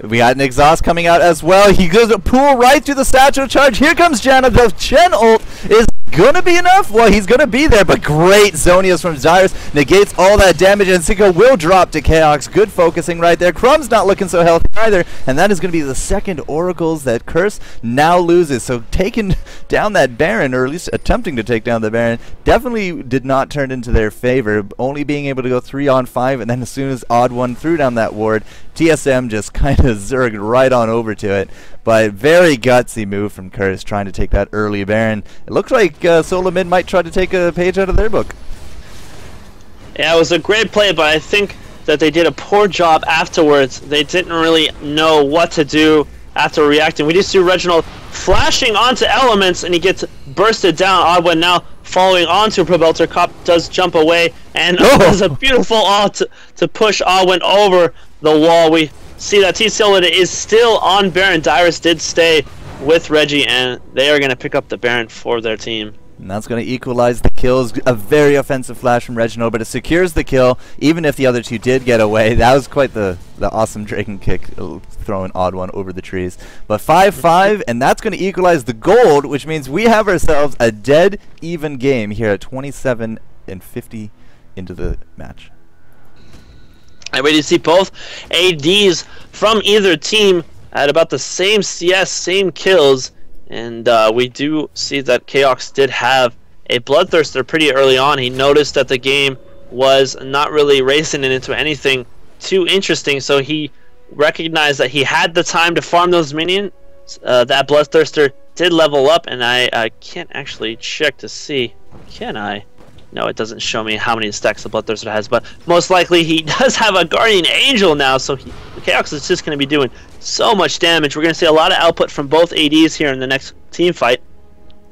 We got an exhaust coming out as well. He goes to pull right through the satchel charge. Here comes Janna. The Shen ult is gonna be enough? Well, he's gonna be there, but great Zhonya's from Dyrus negates all that damage, and Sicko will drop to Chaox. Good focusing right there. Crumb's not looking so healthy either, and that is gonna be the second Oracles that Curse now loses. So taking *laughs* down that Baron, or at least attempting to take down the Baron, definitely did not turn into their favor. Only being able to go three on five, and then as soon as Odd One threw down that ward, TSM just *laughs* kind of zerged right on over to it. But very gutsy move from Curse trying to take that early Baron. It looks like uh, Solo Mid might try to take a page out of their book. Yeah, it was a great play, but I think that they did a poor job afterwards. They didn't really know what to do after reacting. We just see Reginald flashing onto Elementz, and he gets bursted down. One now following onto Pobelter. Cop does jump away, and oh. *laughs* does a beautiful ult to, to push One over the wall. We see that T Solid is still on Baron. Dyrus did stay with Reggie, and they are going to pick up the Baron for their team. And that's going to equalize the kills. A very offensive flash from Reginald, but it secures the kill, even if the other two did get away. That was quite the, the awesome Dragon kick, uh, throwing odd one over the trees. But 5-5, and that's going to equalize the gold, which means we have ourselves a dead even game here at 27 and 50 into the match. And to see both ADs from either team at about the same CS, same kills, and uh, we do see that Chaox did have a Bloodthirster pretty early on. He noticed that the game was not really racing it into anything too interesting, so he recognized that he had the time to farm those minions. Uh, that Bloodthirster did level up, and I, I can't actually check to see. Can I? No, it doesn't show me how many stacks the Bloodthirster has, but most likely he *laughs* does have a Guardian Angel now, so he, Chaox is just going to be doing so much damage. We're going to see a lot of output from both ADs here in the next team fight.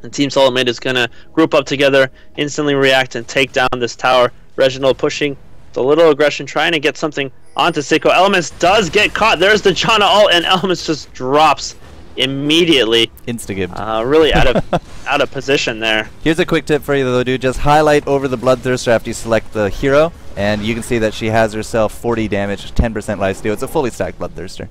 And Team Solomid is going to group up together, instantly react, and take down this tower. Reginald pushing the little aggression, trying to get something onto Seiko. Elementz does get caught. There's the Janna ult, and Elementz just drops immediately. Instagibbed. Uh, really out of *laughs* out of position there. Here's a quick tip for you though, dude. Just highlight over the Bloodthirster after you select the hero, and you can see that she has herself 40 damage, 10% lifesteal. It's a fully stacked Bloodthirster.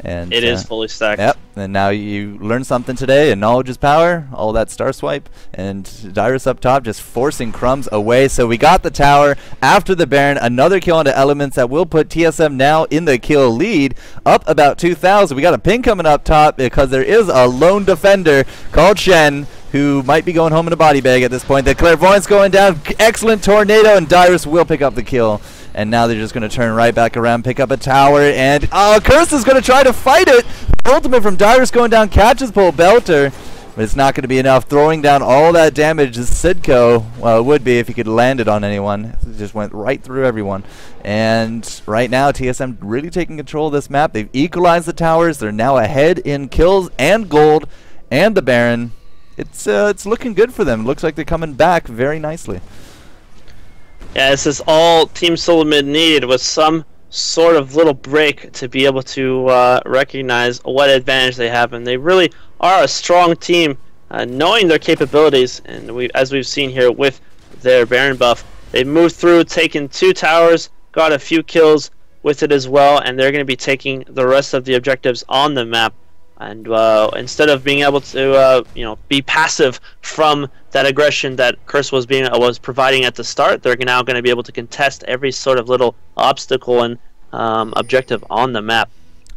And it uh, is fully stacked. Yep. And now you learned something today, and knowledge is power. All that star swipe, and Dyrus up top just forcing crumbs away. So we got the tower after the Baron. Another kill onto Elementz that will put TSM now in the kill lead, up about 2,000. We got a ping coming up top because there is a lone defender called Shen who might be going home in a body bag at this point. The clairvoyance going down. Excellent tornado, and Dyrus will pick up the kill And now they're just going to turn right back around, pick up a tower, and oh, Curse is going to try to fight it. Ultimate from Dyrus going down, catches Pobelter, but it's not going to be enough. Throwing down all that damage is Sidco. Well, it would be if he could land it on anyone. It just went right through everyone. And right now, TSM really taking control of this map. They've equalized the towers. They're now ahead in kills and gold and the Baron. It's uh, it's looking good for them. Looks like they're coming back very nicely. Yeah, this is all Team Solomid needed was some sort of little break to be able to uh, recognize what advantage they have, and they really are a strong team, uh, knowing their capabilities. And we, as we've seen here with their Baron buff, they've moved through, taken two towers, got a few kills with it as well, and they're going to be taking the rest of the objectives on the map and uh, instead of being able to uh, you know be passive from that aggression that Curse was being uh, was providing at the start, they're now going to be able to contest every sort of little obstacle and um, objective on the map.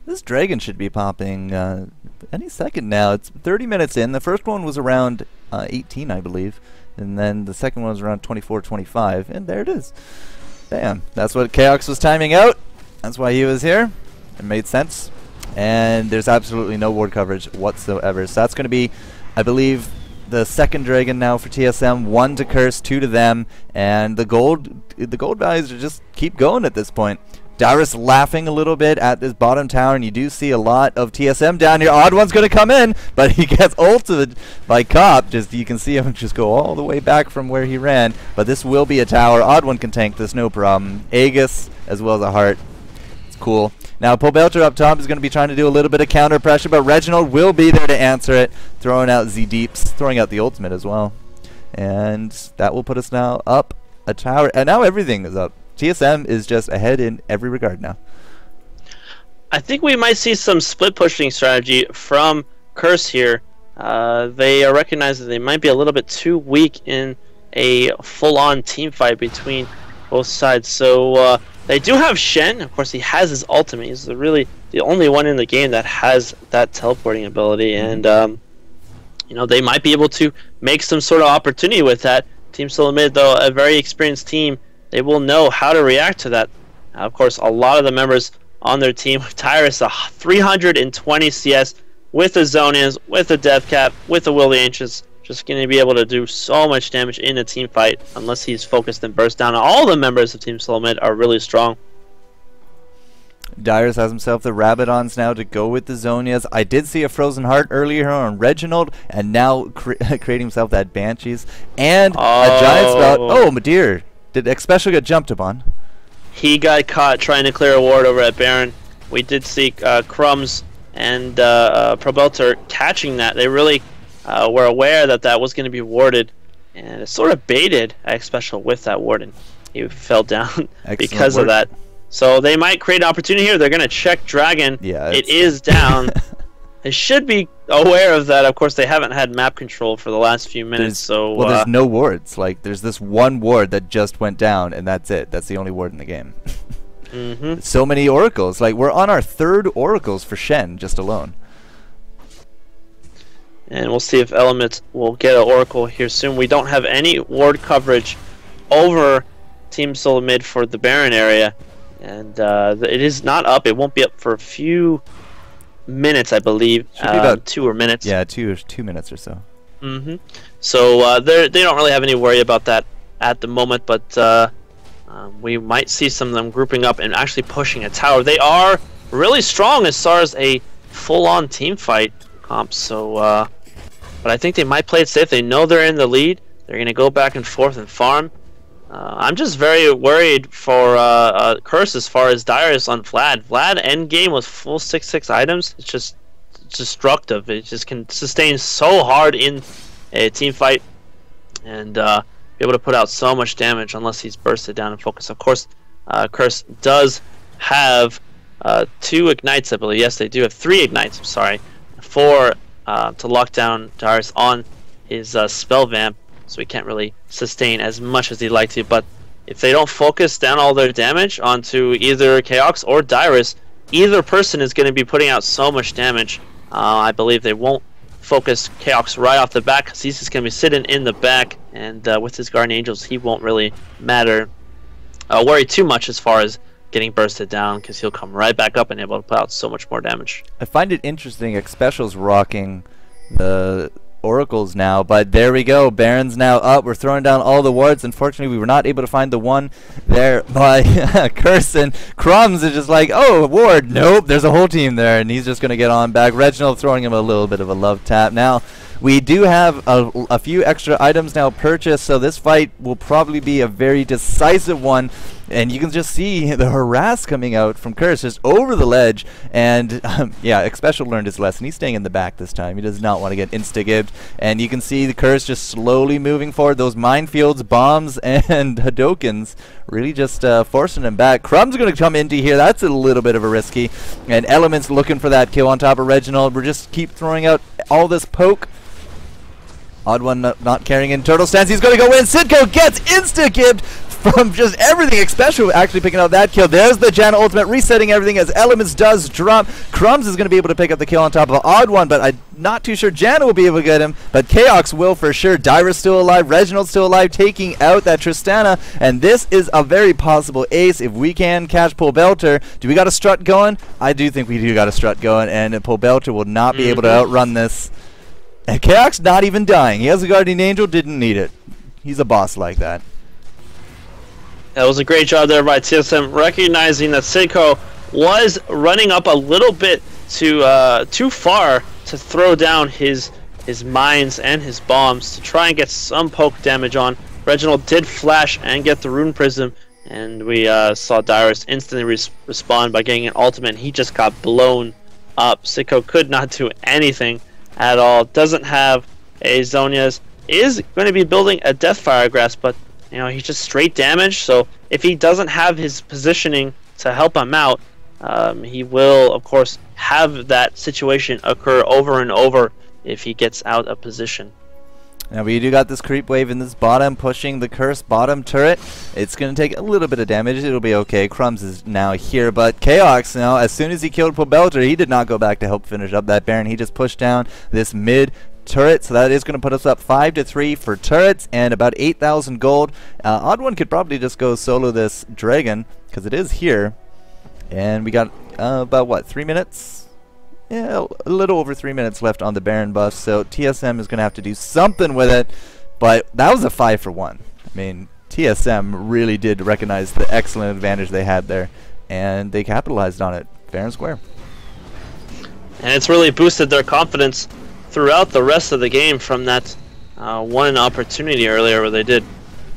This dragon should be popping uh, any second now. It's 30 minutes in. The first one was around uh, 18, I believe, and then the second one was around 24, 25, and there it is. Bam! That's what Chaox was timing out. That's why he was here. It made sense and there's absolutely no ward coverage whatsoever. So that's going to be, I believe, the second dragon now for TSM. One to Curse, two to them, and the gold, the gold values just keep going at this point. Dyrus laughing a little bit at this bottom tower, and you do see a lot of TSM down here. Odd one's going to come in, but *laughs* he gets ulted by Cop. Just you can see him just go all the way back from where he ran. But this will be a tower. Odd one can tank this, no problem. Aegis as well as a heart. Cool. Now, Pobelter up top is going to be trying to do a little bit of counter pressure, but Reginald will be there to answer it, throwing out Z-Deeps, throwing out the ultimate as well. And that will put us now up a tower. And now everything is up. TSM is just ahead in every regard now. I think we might see some split pushing strategy from Curse here. Uh, they are recognizing they might be a little bit too weak in a full-on team fight between both sides. So uh, they do have Shen. Of course, he has his ultimate. He's the really the only one in the game that has that teleporting ability, mm-hmm. and um, you know they might be able to make some sort of opportunity with that. Team Solomid, though, a very experienced team, they will know how to react to that. Now, of course, a lot of the members on their team, *laughs* Dyrus, a 320 CS with the Zhonya's, with the Death Cap, with the Will the Ancients, just going to be able to do so much damage in a team fight unless he's focused and burst down. All the members of Team Solomid are really strong. Dyrus has himself the Rabadons now to go with the Zhonya's. I did see a Frozen Heart earlier on Reginald, and now cre *laughs* creating himself that Banshees and oh. a Giant Spout. Oh, Madir. Did Xpecial get jumped upon? He got caught trying to clear a ward over at Baron. We did see uh, Crumbs and uh, uh, Pobelter catching that. They really uh, were aware that that was going to be warded, and it sort of baited Xpecial with that warden. He fell down *laughs* because work. of that. So they might create an opportunity here. They're going to check Dragon. Yeah, it is *laughs* down. *laughs* they should be aware of that. Of course, they haven't had map control for the last few minutes. There's, so well, uh, there's no wards. Like there's this one ward that just went down, and that's it. That's the only ward in the game. mm-hmm. So many oracles. Like we're on our third oracles for Shen just alone and we'll see if Element will get an Oracle here soon. We don't have any ward coverage over Team Solomid for the Baron area, and uh, it is not up. It won't be up for a few minutes, I believe. Should be about two or minutes. Yeah, two two minutes or so. Mm-hmm. So uh, they they don't really have any worry about that at the moment, but uh, um, we might see some of them grouping up and actually pushing a tower. They are really strong as far as a full-on team fight comp. So uh, but I think they might play it safe. They know they're in the lead. They're going to go back and forth and farm. Uh, I'm just very worried for uh, uh, Curse as far as Dyrus on Vlad. Vlad end game with full 6-6 items. It's just destructive. It just can sustain so hard in a team fight and uh, be able to put out so much damage unless he's bursted down and focus. Of course, uh, Curse does have uh, two ignites, I believe. Yes, they do have three ignites. I'm sorry, for uh, to lock down Dyrus on his uh, spell vamp, so he can't really sustain as much as he'd like to. But if they don't focus down all their damage onto either Chaox or Dyrus, either person is going to be putting out so much damage. Uh, I believe they won't focus Chaox right off the bat because he's just going to be sitting in the back, and uh, with his Guardian Angels, he won't really matter uh, worry too much as far as getting bursted down because he'll come right back up and able to put out so much more damage. I find it interesting. Xpecial's rocking the oracles now, but there we go. Baron's now up. We're throwing down all the wards. Unfortunately, we were not able to find the one there by *laughs* Curse and Crumbs is just like, oh, ward. Nope, there's a whole team there, and he's just going to get on back. Reginald throwing him a little bit of a love tap. Now, we do have a, a few extra items now purchased, so this fight will probably be a very decisive one. And you can just see the harass coming out from Curse just over the ledge. And *laughs* um, yeah, Xpecial learned his lesson. He's staying in the back this time. He does not want to get insta-gibbed. And you can see the Curse just slowly moving forward. Those minefields, bombs, *laughs* and Hadokens really just uh, forcing him back. Crumb's going to come into here. That's a little bit of a risky. And Elementz looking for that kill on top of Reginald. We're just keep throwing out all this poke. Odd one not, not carrying in turtle stance. He's going to go in. Sidco gets insta-gibbed from just everything, Xpecial actually picking up that kill. There's the Janna ultimate, resetting everything as Elementz does drop. Crumbs is going to be able to pick up the kill on top of odd one, but I'm not too sure Janna will be able to get him, but Chaox will for sure. Dyra's still alive, Reginald's still alive, taking out that Tristana, and this is a very possible ace if we can catch Pobelter. Do we got a strut going? I do think we do got a strut going, and Pobelter will not be able to Mhm. outrun this. And Chaox not even dying. He has a Guardian Angel, didn't need it. He's a boss like that. That was a great job there by TSM, recognizing that Seiko was running up a little bit too uh, too far to throw down his his mines and his bombs to try and get some poke damage on. Reginald did flash and get the rune prison, and we uh, saw Dyrus instantly res- respond by getting an ultimate. He just got blown up. Sicko could not do anything at all. Doesn't have a Zhonya's. Is going to be building a Deathfire Grasp, but you know, he's just straight damage. So if he doesn't have his positioning to help him out, um, he will, of course, have that situation occur over and over if he gets out of position. Now we do got this creep wave in this bottom, pushing the curse bottom turret. It's going to take a little bit of damage. It'll be okay. Crumbs is now here, but Chaox now, as soon as he killed Pobelter, he did not go back to help finish up that Baron. He just pushed down this mid turret, so that is going to put us up 5 to 3 for turrets and about 8,000 gold. Uh, Odd One could probably just go solo this dragon, because it is here. And we got uh, about, what, 3 minutes? Yeah, a little over 3 minutes left on the Baron buff, so TSM is going to have to do something with it. But that was a 5 for 1. I mean, TSM really did recognize the excellent advantage they had there, and they capitalized on it fair and square. And it's really boosted their confidence throughout the rest of the game from that uh, one opportunity earlier where they did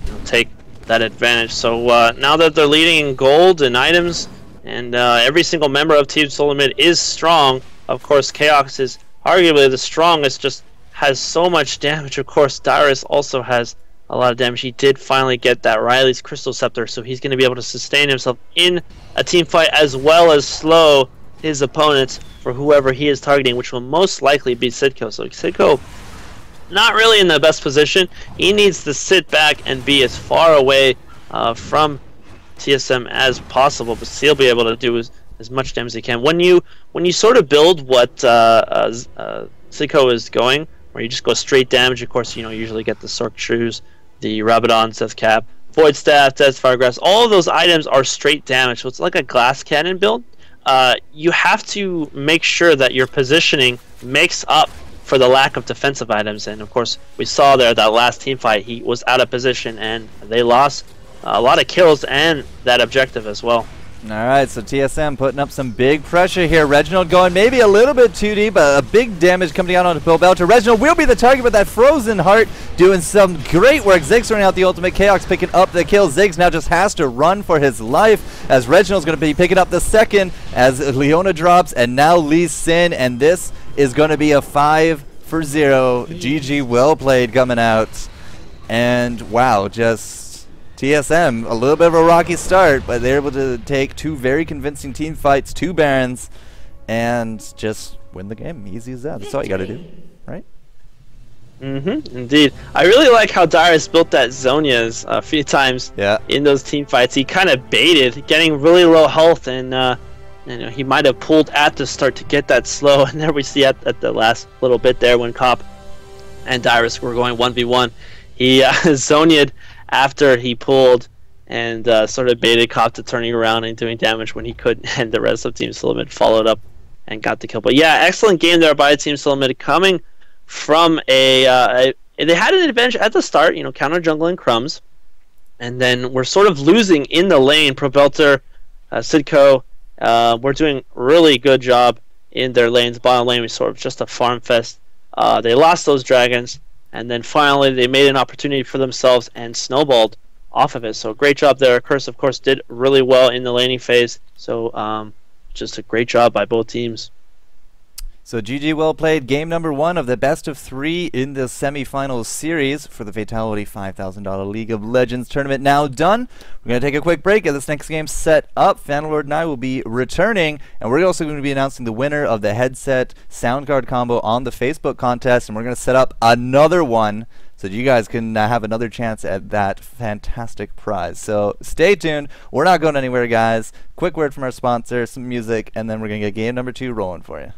you know, take that advantage. So uh, now that they're leading in gold and items, and uh, every single member of Team Solomid is strong, of course, Chaox is arguably the strongest, just has so much damage. Of course, Dyrus also has a lot of damage. He did finally get that Rylai's Crystal Scepter, so he's going to be able to sustain himself in a team fight as well as slow his opponents for whoever he is targeting, which will most likely be Sidko. So Sidko, not really in the best position. He needs to sit back and be as far away uh, from TSM as possible, but he'll be able to do as, as much damage as he can. When you when you sort of build what uh, uh, uh, is going, where you just go straight damage, of course, you know, you usually get the Sorc Shoes, the Rabadon, Death Cap, Void Staff, Death Fire Grasp. All of those items are straight damage, so it's like a glass cannon build. Uh, you have to make sure that your positioning makes up for the lack of defensive items. And of course, we saw there that last team fight, he was out of position and they lost a lot of kills and that objective as well. Alright, so TSM putting up some big pressure here. Reginald going maybe a little bit too deep, but a big damage coming down onto Pobelter. Reginald will be the target with that frozen heart, doing some great work. Ziggs running out the ultimate Chaox, picking up the kill. Ziggs now just has to run for his life as Reginald's going to be picking up the second as Leona drops, and now Lee Sin, and this is going to be a 5 for 0. GG, well played coming out. And wow, just TSM, a little bit of a rocky start, but they're able to take two very convincing team fights, two Barons, and just win the game. Easy as that. That's all you got to do, right? Mm-hmm, indeed. I really like how Dyrus built that Zhonya's a few times Yeah. in those team fights. He kind of baited, getting really low health, and uh, you know he might have pulled at the start to get that slow. *laughs* And there we see at, at the last little bit there when Cop and Dyrus were going 1v1. He uh, *laughs* Zhonya'd after he pulled, and uh, sort of baited Kopta turning around and doing damage when he couldn't, *laughs* and the rest of Team Solomid followed up and got the kill. But yeah, excellent game there by Team Solomid coming from a, uh, a, they had an advantage at the start, you know, counter jungling crumbs, and then we're sort of losing in the lane. Pobelter, uh, Sidco, uh, we're doing really good job in their lanes. Bottom lane was sort of just a farm fest. Uh, they lost those dragons, and then finally they made an opportunity for themselves and snowballed off of it. So great job there. Curse, of course, did really well in the laning phase. So um, just a great job by both teams. So GG well played. Game number one of the best of three in the semifinals series for the Fatality $5,000 League of Legends tournament now done. We're going to take a quick break. Get this next game set up. PhantomL0rd and I will be returning, and we're also going to be announcing the winner of the headset sound card combo on the Facebook contest, and we're going to set up another one so you guys can uh, have another chance at that fantastic prize. So stay tuned. We're not going anywhere, guys. Quick word from our sponsor, some music, and then we're going to get game number two rolling for you.